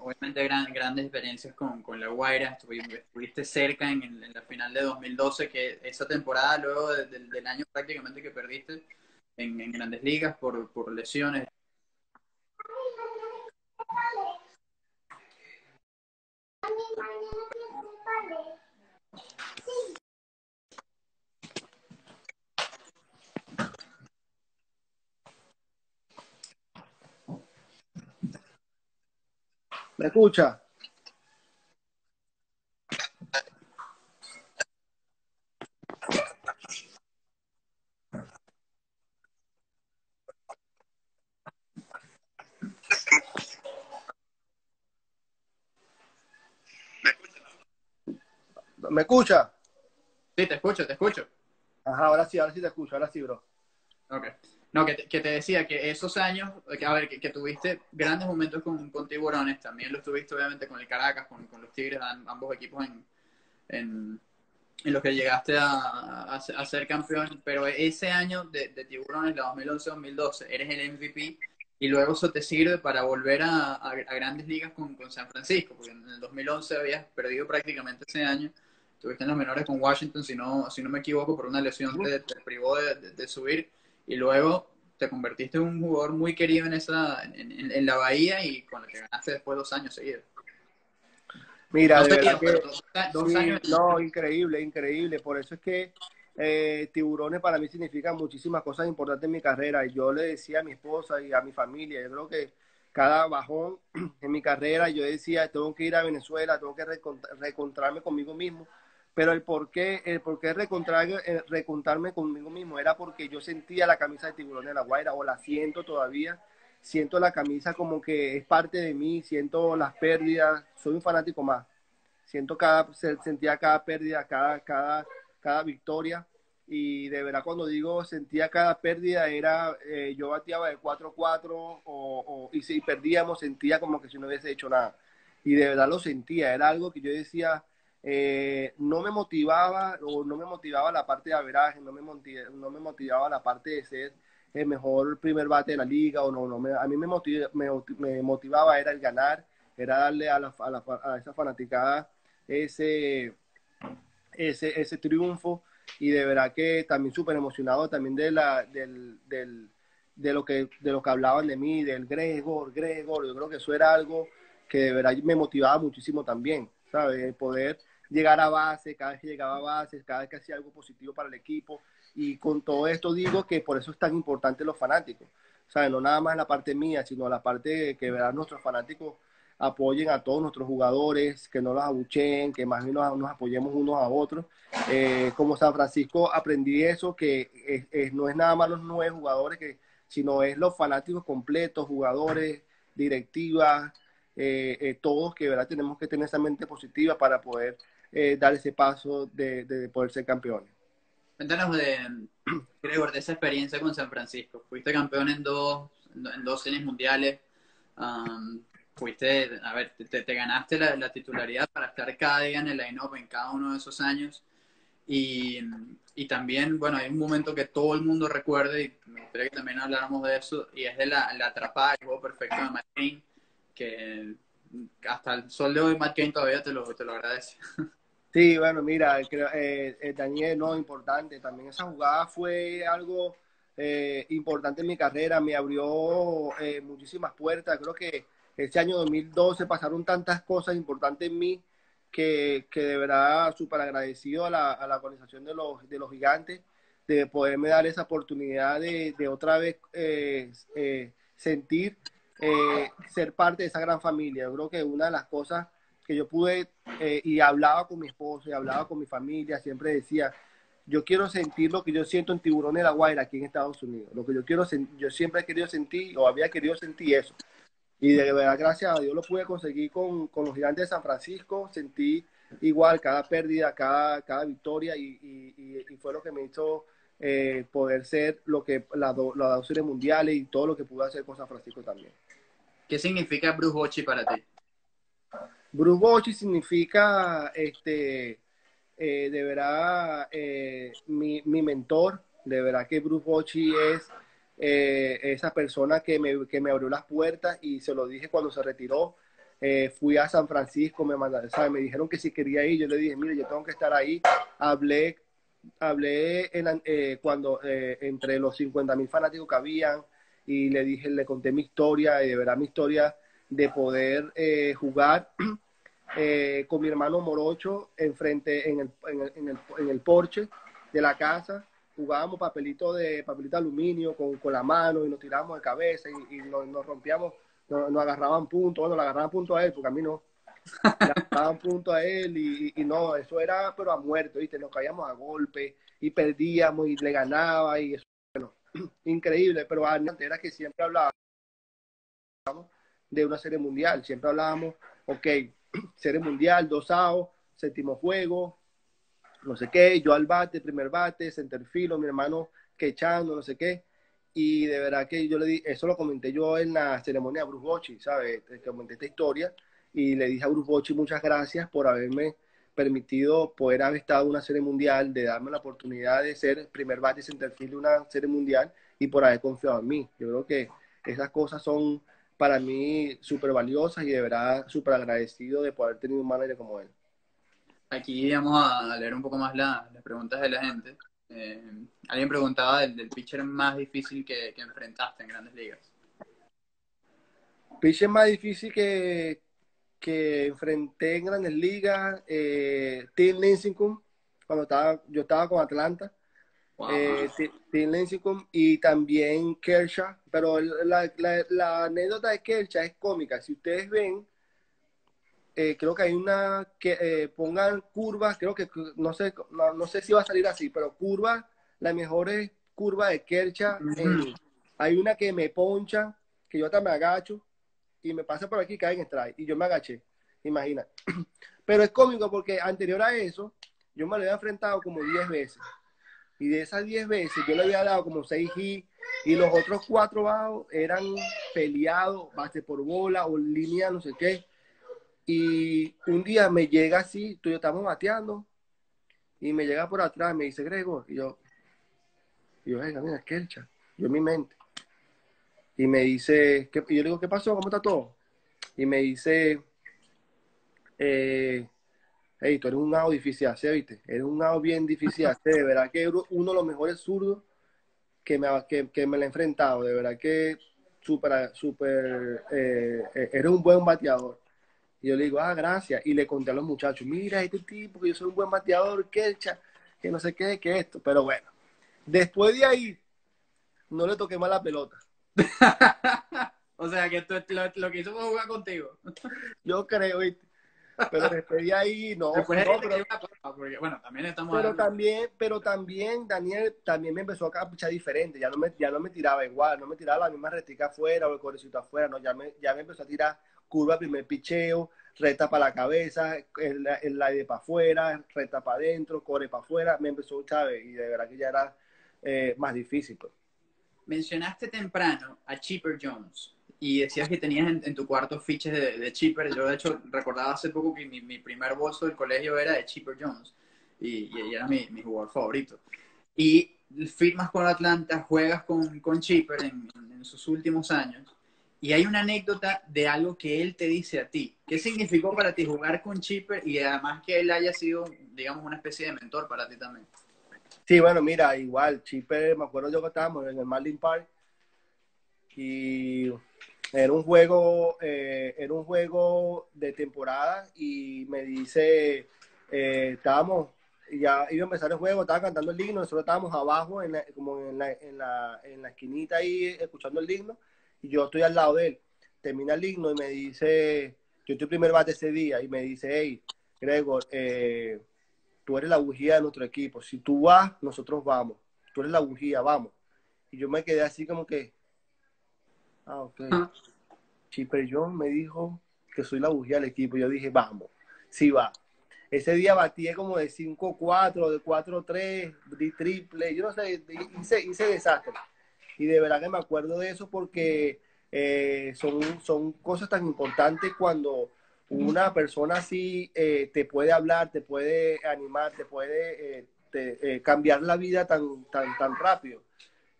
obviamente gran, grandes experiencias con, con La Guaira, estuviste, cerca en, la final de 2012, que esa temporada luego del año prácticamente que perdiste en, en grandes ligas por, por lesiones, ¿Me escucha? ¿Me escucha? Sí, te escucho, te escucho. Ajá, ahora sí, ahora sí te escucho, ahora sí, bro. No, que te, decía que esos años, que, a ver, que, tuviste grandes momentos con, con, Tiburones, también los tuviste obviamente con el Caracas, con, con los Tigres, ambos equipos en, en, los que llegaste a, ser campeón, pero ese año de, de Tiburones, la 2011-2012, eres el MVP y luego eso te sirve para volver a, a, grandes ligas con, con, San Francisco, porque en el 2011 habías perdido prácticamente ese año, estuviste en los menores con Washington, si no, si no me equivoco, por una lesión te, te privó de, de subir y luego te convertiste en un jugador muy querido en esa en, la Bahía y con el que ganaste después dos años seguidos. Mira, dos, años. No, increíble, increíble. Por eso es que eh, tiburones para mí significan muchísimas cosas importantes en mi carrera. Y yo le decía a mi esposa y a mi familia, yo creo que cada bajón en mi carrera, yo decía, tengo que ir a Venezuela, tengo que recontrarme conmigo mismo pero el por qué, el por qué eh, recontarme conmigo mismo era porque yo sentía la camisa de tiburón de la Guaira, o la siento todavía, siento la camisa como que es parte de mí, siento las pérdidas, soy un fanático más. siento cada, sentía cada pérdida, cada, cada, cada victoria. Y de verdad cuando digo sentía cada pérdida era, eh, yo bateaba de 4-4 o, o, y si perdíamos sentía como que si no hubiese hecho nada. Y de verdad lo sentía, era algo que yo decía, eh, no me motivaba o no me motivaba la parte de averaje, no me, motivaba, no me motivaba la parte de ser el mejor primer bate de la liga o no, no me, a mí me, me, motivaba era el ganar, era darle a, la, a, esa fanaticada ese, ese, ese triunfo y de verdad que también súper emocionado también de, la, del, del, de, lo que, de lo que hablaban de mí, del Gregor, Gregor, yo creo que eso era algo que de verdad me motivaba muchísimo también, ¿sabes? Poder llegar a base, cada vez que llegaba a base, cada vez que hacía algo positivo para el equipo. Y con todo esto digo que por eso es tan importante los fanáticos. ¿sabes? No nada más la parte mía, sino la parte que ¿verdad? nuestros fanáticos apoyen a todos nuestros jugadores, que no los abucheen, que más bien nos, apoyemos unos a otros. Eh, como San Francisco aprendí eso, que no es nada más los nueve jugadores, que, sino es los fanáticos completos, jugadores, directivas, eh, eh, todos que ¿verdad? tenemos que tener esa mente positiva para poder eh, dar ese paso de, poder ser campeones. Cuéntanos de, Gregor, de esa experiencia con San Francisco. Fuiste campeón en dos, en dos series mundiales. fuiste, a ver, te, ganaste la, titularidad para estar cada día en el line-up en cada uno de esos años. Y, y, también, bueno, hay un momento que todo el mundo recuerda y me gustaría que también habláramos de eso, y es de la, la atrapada, el juego perfecto de McCain, que hasta el sol de hoy Matt todavía te lo, te lo agradece. Sí, bueno, mira, eh, eh, Daniel, no, importante. También esa jugada fue algo eh, importante en mi carrera, me abrió eh, muchísimas puertas. Creo que ese año 2012 pasaron tantas cosas importantes en mí que, que de verdad súper agradecido a la, a la, organización de los, de los gigantes de poderme dar esa oportunidad de, de otra vez sentir ser parte de esa gran familia. Creo que una de las cosas que yo pude eh, y hablaba con mi esposo y hablaba con mi familia, siempre decía, yo quiero sentir lo que yo siento en Tiburón de la Guaira aquí en Estados Unidos, lo que yo quiero yo siempre he querido sentir o había querido sentir eso. Y de verdad, gracias a Dios lo pude conseguir con, con los gigantes de San Francisco, sentí igual cada pérdida, cada, cada victoria y, y, fue lo que me hizo eh, poder ser lo que las dos series mundiales y todo lo que pude hacer con San Francisco también. ¿Qué significa Bruce Bochy para ti? Bruce Bochy significa, este, eh, de verdad, eh, mi, mi, mentor, de verdad que Bruce Bochy es eh, esa persona que me, que me, abrió las puertas y se lo dije cuando se retiró. fui a San Francisco, me, mandaron, me dijeron que si quería ir, yo le dije, mire, yo tengo que estar ahí. Hablé, hablé cuando entre los 50 mil fanáticos que habían y le dije, le conté mi historia y de verdad mi historia de poder jugar eh, con mi hermano Morocho enfrente en el, en el, en el, en el porche de la casa. Jugábamos papelito de papelito de aluminio con, con la mano y nos tirábamos de cabeza y, nos, nos, rompíamos, nos, agarraban puntos, bueno, le agarraban puntos a él, porque a mí no. Le agarraban puntos a él y, y, no, eso era pero a muerto, ¿viste? Nos caíamos a golpe y perdíamos y le ganaba y eso, bueno, increíble, pero antes era que siempre hablábamos de una serie mundial, siempre hablábamos, ok, serie mundial, dos AO, séptimo juego, no sé qué, yo al bate, primer bate, centerfilo, mi hermano quechando, no sé qué. Y de verdad que yo le di, eso lo comenté yo en la ceremonia de Bruce Bochy, ¿sabes? Comenté esta historia y le dije a Bruce Bochy muchas gracias por haberme permitido poder haber estado en una serie mundial, de darme la oportunidad de ser primer bate centerfield de una serie mundial y por haber confiado en mí. Yo creo que esas cosas son para mí súper valiosas y de verdad súper agradecido de poder tener un manager como él. Aquí vamos a leer un poco más las preguntas de la gente. Eh, alguien preguntaba del, pitcher más difícil que, que, enfrentaste en grandes ligas. Pitcher más difícil que, que enfrenté en grandes ligas, eh, Tim Lincecum, cuando estaba, yo estaba con Atlanta eh, y también Kershaw, pero la, la, anécdota de Kershaw es cómica. Si ustedes ven, eh, creo que hay una que eh, pongan curvas, creo que no sé, no, sé si va a salir así, pero curva, la mejor es curva de Kershaw. hay una que me poncha, que yo hasta me agacho y me pasa por aquí, cae en strike y yo me agaché, imagina. Pero es cómico porque anterior a eso, yo me lo había enfrentado como 10 veces. Y de esas 10 veces, yo le había dado como 6 hits y los otros 4 bajos eran peleados, base por bola o línea, no sé qué. Y un día me llega así, tú y yo estamos bateando, y me llega por atrás, me dice Gregor, y yo, y yo, venga, mira, Kelcha, yo en mi mente. Y me dice, y yo le digo, ¿qué pasó? ¿Cómo está todo? Y me dice, eh, hey, tú eres un lado difícil hacer, ¿viste? Eres un lado bien difícil hacer, de verdad que uno de los mejores zurdos que me, que, que me he enfrentado, de verdad que súper, súper, eh, eh, eres un buen bateador. Y yo le digo, ah, gracias. Y le conté a los muchachos, mira, este tipo, que yo soy un buen bateador, que que no sé qué, que esto. Pero bueno, después de ahí, no le toqué más la pelota. o sea, que lo, que hizo fue jugar contigo. yo creo, ¿viste? Pero después de ahí, no. no pero, bueno, también estamos. Pero también, pero también, Daniel también me empezó a pichar diferente. Ya no, me, ya no me tiraba igual, no me tiraba la misma retica afuera o el corecito afuera, no, ya me, ya me empezó a tirar curva, primer picheo, reta para la cabeza, el, el aire para afuera, reta para adentro, core para afuera, me empezó, Chávez, y de verdad que ya era eh, más difícil. Pues. Mencionaste temprano a Chipper Jones y decías que tenías en, tu cuarto fiches de, de, Chipper. Yo, de hecho, recordaba hace poco que mi, mi, primer bolso del colegio era de Chipper Jones y, y era mi, mi, jugador favorito. Y firmas con Atlanta, juegas con, con Chipper en, en sus últimos años y hay una anécdota de algo que él te dice a ti. ¿Qué significó para ti jugar con Chipper y además que él haya sido, digamos, una especie de mentor para ti también? Sí, bueno, mira, igual, Chipper, me acuerdo yo que estábamos en el Marlin Park y era un juego, eh, era un juego de temporada y me dice, eh, estábamos, ya iba a empezar el juego, estaba cantando el himno, nosotros estábamos abajo, en como en la, en, la, en la esquinita ahí, escuchando el himno y yo estoy al lado de él. Termina el himno y me dice, yo estoy primer bate ese día, y me dice, hey, Gregor, eh, tú eres la bujía de nuestro equipo. Si tú vas, nosotros vamos. Tú eres la bujía, vamos. Y yo me quedé así como que, ah, ok. Chipper John me dijo que soy la bujía del equipo. Yo dije, vamos, sí va. Ese día batí como de 5-4, de 4-3, de triple, yo no sé, hice, hice desastre y de verdad que me acuerdo de eso porque eh, son, son cosas tan importantes cuando una persona así eh, te puede hablar, te puede animar, te puede eh, cambiar la vida tan, tan, tan rápido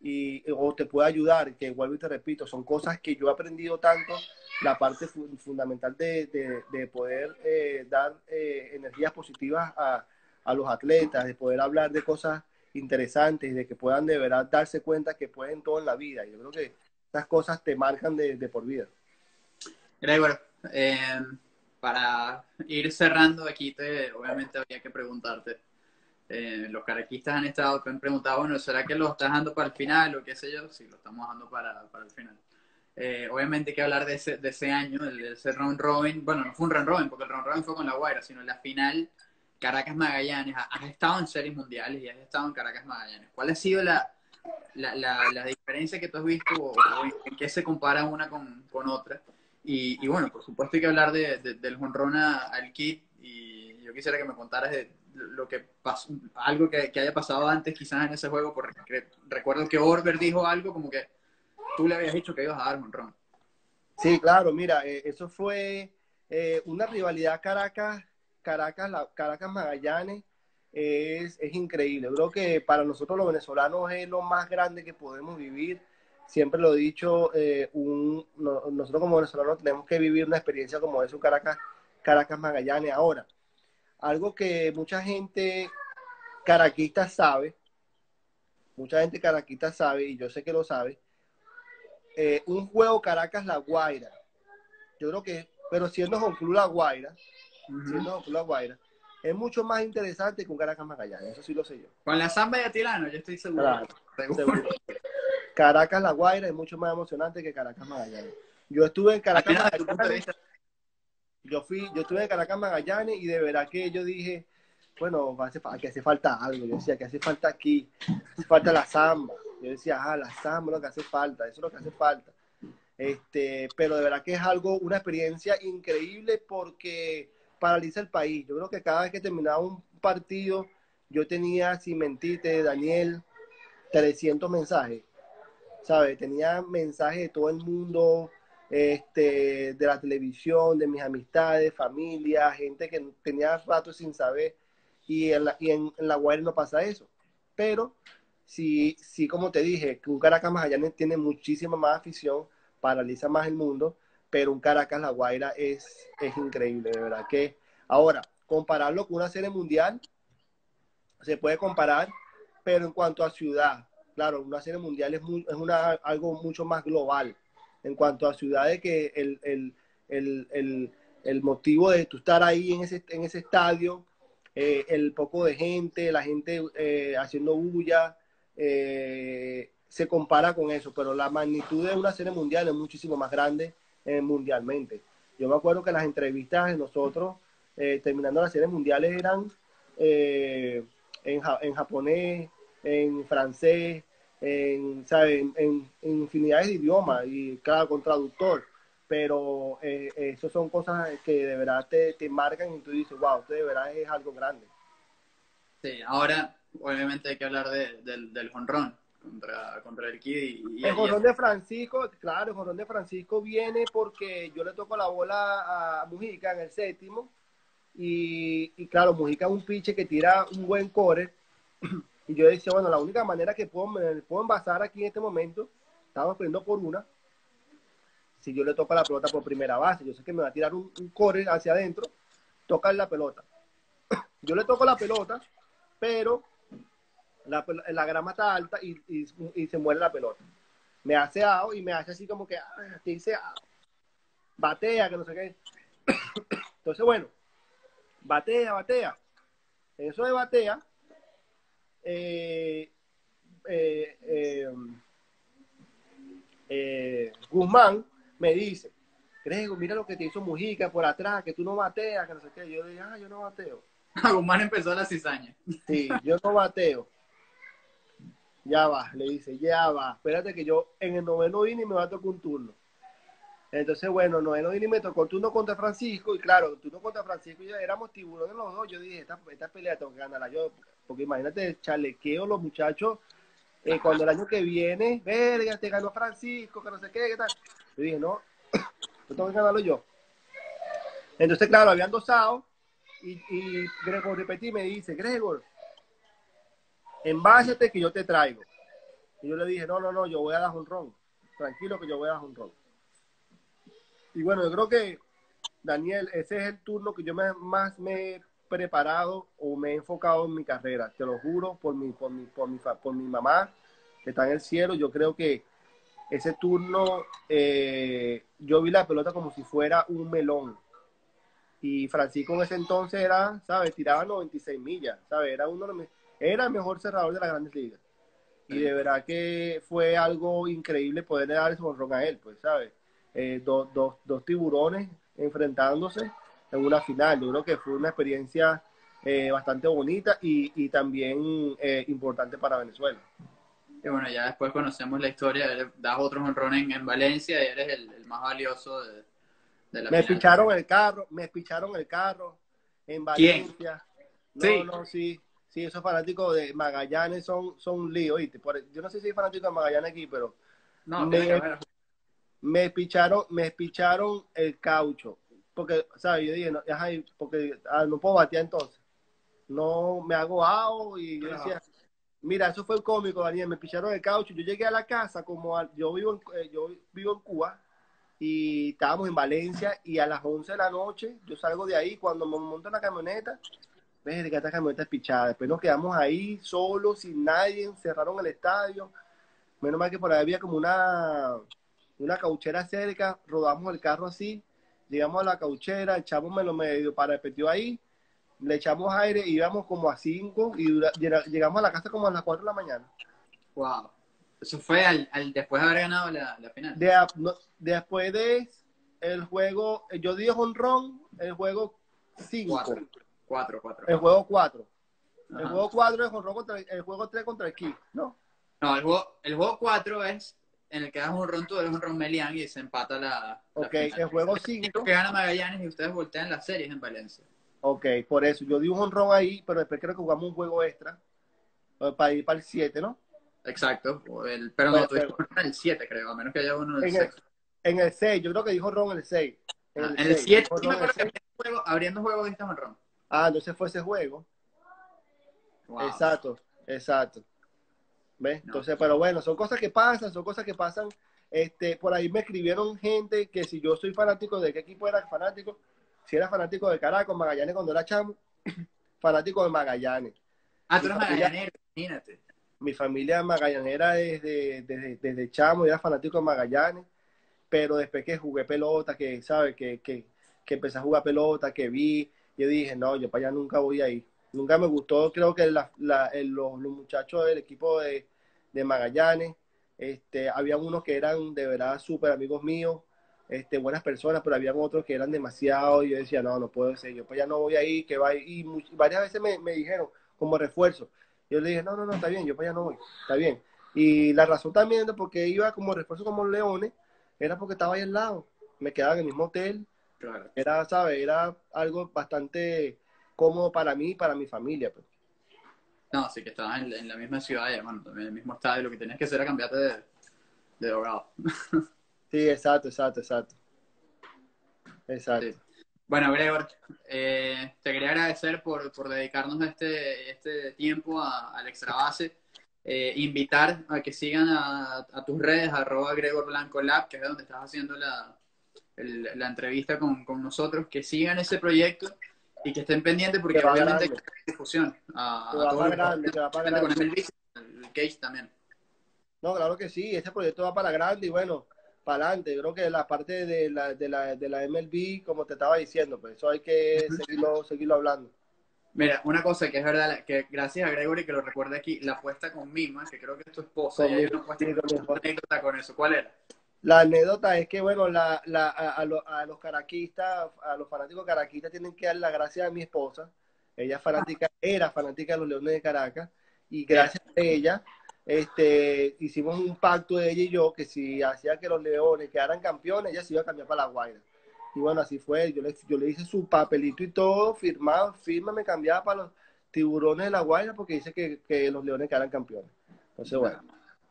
y, o te puede ayudar, que vuelvo y te repito, son cosas que yo he aprendido tanto, la parte fundamental de, de, poder dar energías positivas a, a los atletas, de poder hablar de cosas interesantes de que puedan de verdad darse cuenta que pueden todo en la vida. Yo creo que estas cosas te marcan de, por vida. Gregor, eh, para ir cerrando aquí, te, obviamente habría que preguntarte. Eh, los caraquistas han estado, han preguntado, bueno, ¿será que lo estás dando para el final o qué sé yo? Sí, lo estamos dando para, para el final. Eh, obviamente hay que hablar de ese, de ese año, de ese round robin. Bueno, no fue un round robin, porque el round robin fue con la Guaira, sino la final Caracas Magallanes, has estado en series mundiales y has estado en Caracas Magallanes. ¿Cuál ha sido la, la, diferencia que tú has visto o, en qué se compara una con, otra? Y, bueno, por supuesto hay que hablar de, del jonrón al kit y yo quisiera que me contaras de lo que pasó, algo que, haya pasado antes quizás en ese juego, porque recuerdo que Orber dijo algo como que tú le habías dicho que ibas a dar jonrón. Sí, claro, mira, eh, eso fue eh, una rivalidad Caracas Caracas, la, Caracas Magallanes es, es increíble. Creo que para nosotros los venezolanos es lo más grande que podemos vivir. Siempre lo he dicho, eh, un, nosotros como venezolanos tenemos que vivir una experiencia como es Caracas, Caracas Magallanes. Ahora, algo que mucha gente caraquista sabe, mucha gente caraquista sabe, y yo sé que lo sabe, eh, un juego Caracas-La Guaira, yo creo que, pero siendo Club La Guaira, la Guaira, es mucho más interesante que un Caracas Magallanes, eso sí lo sé yo. Con la Zamba y Atilano, yo estoy seguro. Caracas La Guaira es mucho más emocionante que Caracas Magallanes. Yo estuve en Caracas Magallanes. Yo fui, yo estuve en Caracas Magallanes y de verdad que yo dije, bueno, que hace falta algo. Yo decía que hace falta aquí, hace falta la samba. Yo decía, ah, la samba lo que hace falta, eso es lo que hace falta. Este, pero de verdad que es algo, una experiencia increíble porque paraliza el país. Yo creo que cada vez que terminaba un partido, yo tenía, sin mentirte, Daniel, 300 mensajes. ¿Sabes? Tenía mensajes de todo el mundo, este, de la televisión, de mis amistades, familia, gente que tenía rato sin saber. Y en la, y Guaira no pasa eso. Pero sí, sí, como te dije, que un Caracas Magallanes tiene muchísima más afición, paraliza más el mundo, pero un Caracas La Guaira es, es increíble, de verdad que ahora, compararlo con una serie mundial, se puede comparar, pero en cuanto a ciudad, claro, una serie mundial es, es una, algo mucho más global. En cuanto a ciudad, de que el, el, el, el, motivo de tú estar ahí en ese, en ese estadio, eh, el poco de gente, la gente eh, haciendo bulla, eh, se compara con eso, pero la magnitud de una serie mundial es muchísimo más grande mundialmente. Yo me acuerdo que las entrevistas de nosotros, terminando las series mundiales, eran en, en japonés, en francés, en, En, infinidades de idiomas y claro, con traductor. Pero eh, eso son cosas que de verdad te, te marcan y tú dices, wow, esto de verdad es algo grande. Sí, ahora obviamente hay que hablar de, del, del jonrón contra, contra el Kid. Y, el jonrón de Francisco, claro, el jonrón de Francisco viene porque yo le toco la bola a Mujica en el séptimo. Y, y claro, Mujica es un piche que tira un buen core y yo decía, bueno, la única manera que puedo, me puedo envasar aquí en este momento, estamos perdiendo por una, si yo le toco la pelota por primera base, yo sé que me va a tirar un, core hacia adentro, tocar la pelota. Yo le toco la pelota, pero la, la grama está alta y, y, se muere la pelota. Me hace AO y me hace así como que, ah, te dice, batea, que no sé qué. Entonces, bueno, batea, batea. Eso de batea, eh, eh, eh, Guzmán me dice, Grego, mira lo que te hizo Mujica por atrás, que tú no bateas, que no sé qué. Yo dije, ah, yo no bateo. Guzmán empezó la cizaña. Sí, yo no bateo. Ya va, le dice, ya va. Espérate que yo en el noveno inning me va a tocar un turno. Entonces, bueno, noveno inning me tocó el turno contra Francisco. Y claro, el turno contra Francisco y éramos tiburones los dos. Yo dije, esta, esta pelea tengo que ganarla yo. Porque imagínate, chalequeo los muchachos eh, cuando el año que viene, verga, te ganó Francisco, que no sé qué, qué tal. Yo dije, no, yo tengo que ganarlo yo. Entonces, claro, habían dosado y, y Gregor Repetí me dice, Gregor, envásate que yo te traigo. Y yo le dije, no, no, no, yo voy a dar un ron. Tranquilo que yo voy a dar un ron. Y bueno, yo creo que, Daniel, ese es el turno que yo más me preparado o me he enfocado en mi carrera, te lo juro, por mi, por mi, por mi, por mi mamá, que está en el cielo, yo creo que ese turno, eh, yo vi la pelota como si fuera un melón. Y Francisco en ese entonces era, ¿sabes? Tiraba 96 millas, ¿sabes? Era uno era el mejor cerrador de las grandes ligas. Y de verdad que fue algo increíble poderle dar ese honrón a él, pues, ¿sabes? Eh, dos, dos, dos tiburones enfrentándose en una final. Yo creo que fue una experiencia eh, bastante bonita y, y también eh, importante para Venezuela. Y bueno, ya después conocemos la historia, das otros honrones en, Valencia y eres el, más valioso de, de la Me picharon el carro, me picharon el carro en Valencia. ¿Quién? No, no, sí. Sí, esos fanáticos de Magallanes son, son un lío, ¿viste? yo no sé si hay fanáticos de Magallanes aquí, pero no, me, me, picharon, me picharon el caucho porque, ¿sabes? Yo dije, no, porque ah, no puedo batear entonces. No me hago AO y yo decía, mira, eso fue cómico, Daniel, me picharon el caucho. Yo llegué a la casa como, yo, vivo en, eh, yo vivo en Cuba y estábamos en Valencia y a las 11 de la noche yo salgo de ahí, cuando me monto en la camioneta, ves que esta camioneta es pichada. Después nos quedamos ahí solos, sin nadie, cerraron el estadio. Menos mal que por ahí había como una, una cauchera cerca, rodamos el carro así llegamos a la cauchera, echamos lo medio para repetió ahí, le echamos aire, íbamos como a 5 y llegamos a la casa como a las 4 de la mañana. Wow. Eso fue al, después de haber ganado la, final. después de el juego, yo dije honrón, el juego 5. 4, 4. El juego 4. El juego 4 es honrón contra el, juego 3 contra el Key, ¿no? No, el juego, el juego 4 es en el que das un ron tú, eres un ron Melián y se empata la. la Ok, final. el juego El 5. que gana Magallanes y ustedes voltean las series en Valencia. Ok, por eso. Yo di un honrón ahí, pero después creo que jugamos un juego extra eh, para ir para el 7, ¿no? Exacto. el- pero no, tú en el 7, creo, a menos que haya uno en el En el, sexto. en el 6, yo creo que dijo Ron en el 6. Ah, en el 7, Dijo sí me Ron acuerdo que 6. abriendo juego, abriendo juego diste un ron. Ah, entonces fue ese juego. Wow. Exacto, exacto. ¿Ves? No. Entonces, pero bueno, son cosas que pasan, son cosas que pasan. Este, por ahí me escribieron gente que si yo soy fanático de qué equipo era fanático, si era fanático de Caracas, Magallanes cuando era chamo, fanático de Magallanes. Ah, tú eres magallanero, imagínate. Mi familia magallanera desde, desde, desde chamo, era fanático de Magallanes, pero después que jugué pelota, que, ¿sabes? Que, que, que empecé a jugar pelota, que vi, yo dije, no, yo para allá nunca voy a ir. Nunca me gustó, creo que la- los, los muchachos del equipo de, de Magallanes, este, había unos que eran de verdad súper amigos míos, este, buenas personas, pero habían otros que eran demasiado, y yo decía, no, no puedo ser, yo para allá no voy a ir, que va y much- varias veces me, me dijeron, como refuerzo, yo le dije, no, no, no, está bien, yo para allá no voy, está bien. Y la razón también de por qué iba como refuerzo como Leones, era porque estaba ahí al lado, me quedaba en el mismo hotel, Claro. era, ¿sabes? Era algo bastante cómodo para mí y para mi familia. Pues. No, sí que estabas en, la- en la misma ciudad y bueno, también en el mismo estadio. Lo que tenías que hacer era cambiarte de, de. Sí, exacto, exacto, exacto. Exacto. Sí. Bueno, Gregor, eh, te quería agradecer por, por dedicarnos este, este tiempo a- al extra base. Eh, invitar a que sigan a, a tus redes, arroba Gregor Blanco Lab, que es donde estás haciendo la, el- la entrevista con, con nosotros, que sigan ese proyecto y que estén pendientes porque Que va obviamente hay grande. difusión a, Que a va todos para grande, que va para con grande. MLB, el Cage también. No, claro que sí, este proyecto va para grande y bueno, para adelante. Yo creo que la parte de la, de la, de la MLB, como te estaba diciendo, pues eso hay que seguirlo, seguirlo hablando. Mira, una cosa que es verdad, que gracias a Gregory que lo recuerda aquí, la apuesta con Mima, que creo que es tu esposa, y hay una apuesta Sí, con con eso. ¿Cuál era? La anécdota es que, bueno, la, la, a, a lo- a los caraquistas, a los fanáticos caraquistas tienen que dar la gracia a mi esposa. Ella es fanática, era fanática de los Leones de Caracas y gracias a ella este, hicimos un pacto de ella y yo que si hacía que los Leones quedaran campeones, ella se iba a cambiar para la Guaira. Y bueno, así fue. Yo le, yo le hice su papelito y todo, firmado, firma, me cambiaba para los tiburones de la Guaira porque dice que, que los Leones quedaran campeones. Entonces, bueno,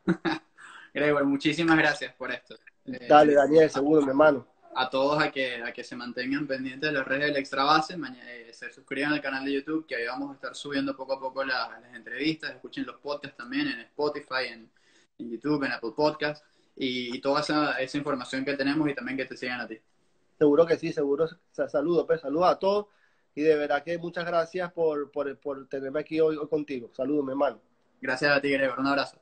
Gregory, muchísimas gracias por esto. Eh, dale, Daniel, seguro, mi hermano. a todos a que, a que se mantengan pendientes de las redes del Extra Base, mañana, eh, se suscriban al canal de YouTube, que ahí vamos a estar subiendo poco a poco la- las entrevistas, escuchen los podcasts también en Spotify, en, en YouTube, en Apple Podcasts, y, y toda esa, esa información que tenemos y también que te sigan a ti. Seguro que sí, seguro. Sa- Saludos, pues, saludos a todos. Y de verdad que muchas gracias por, por, por tenerme aquí hoy, hoy contigo. Saludos, mi hermano. Gracias a ti, Gregor. Un abrazo.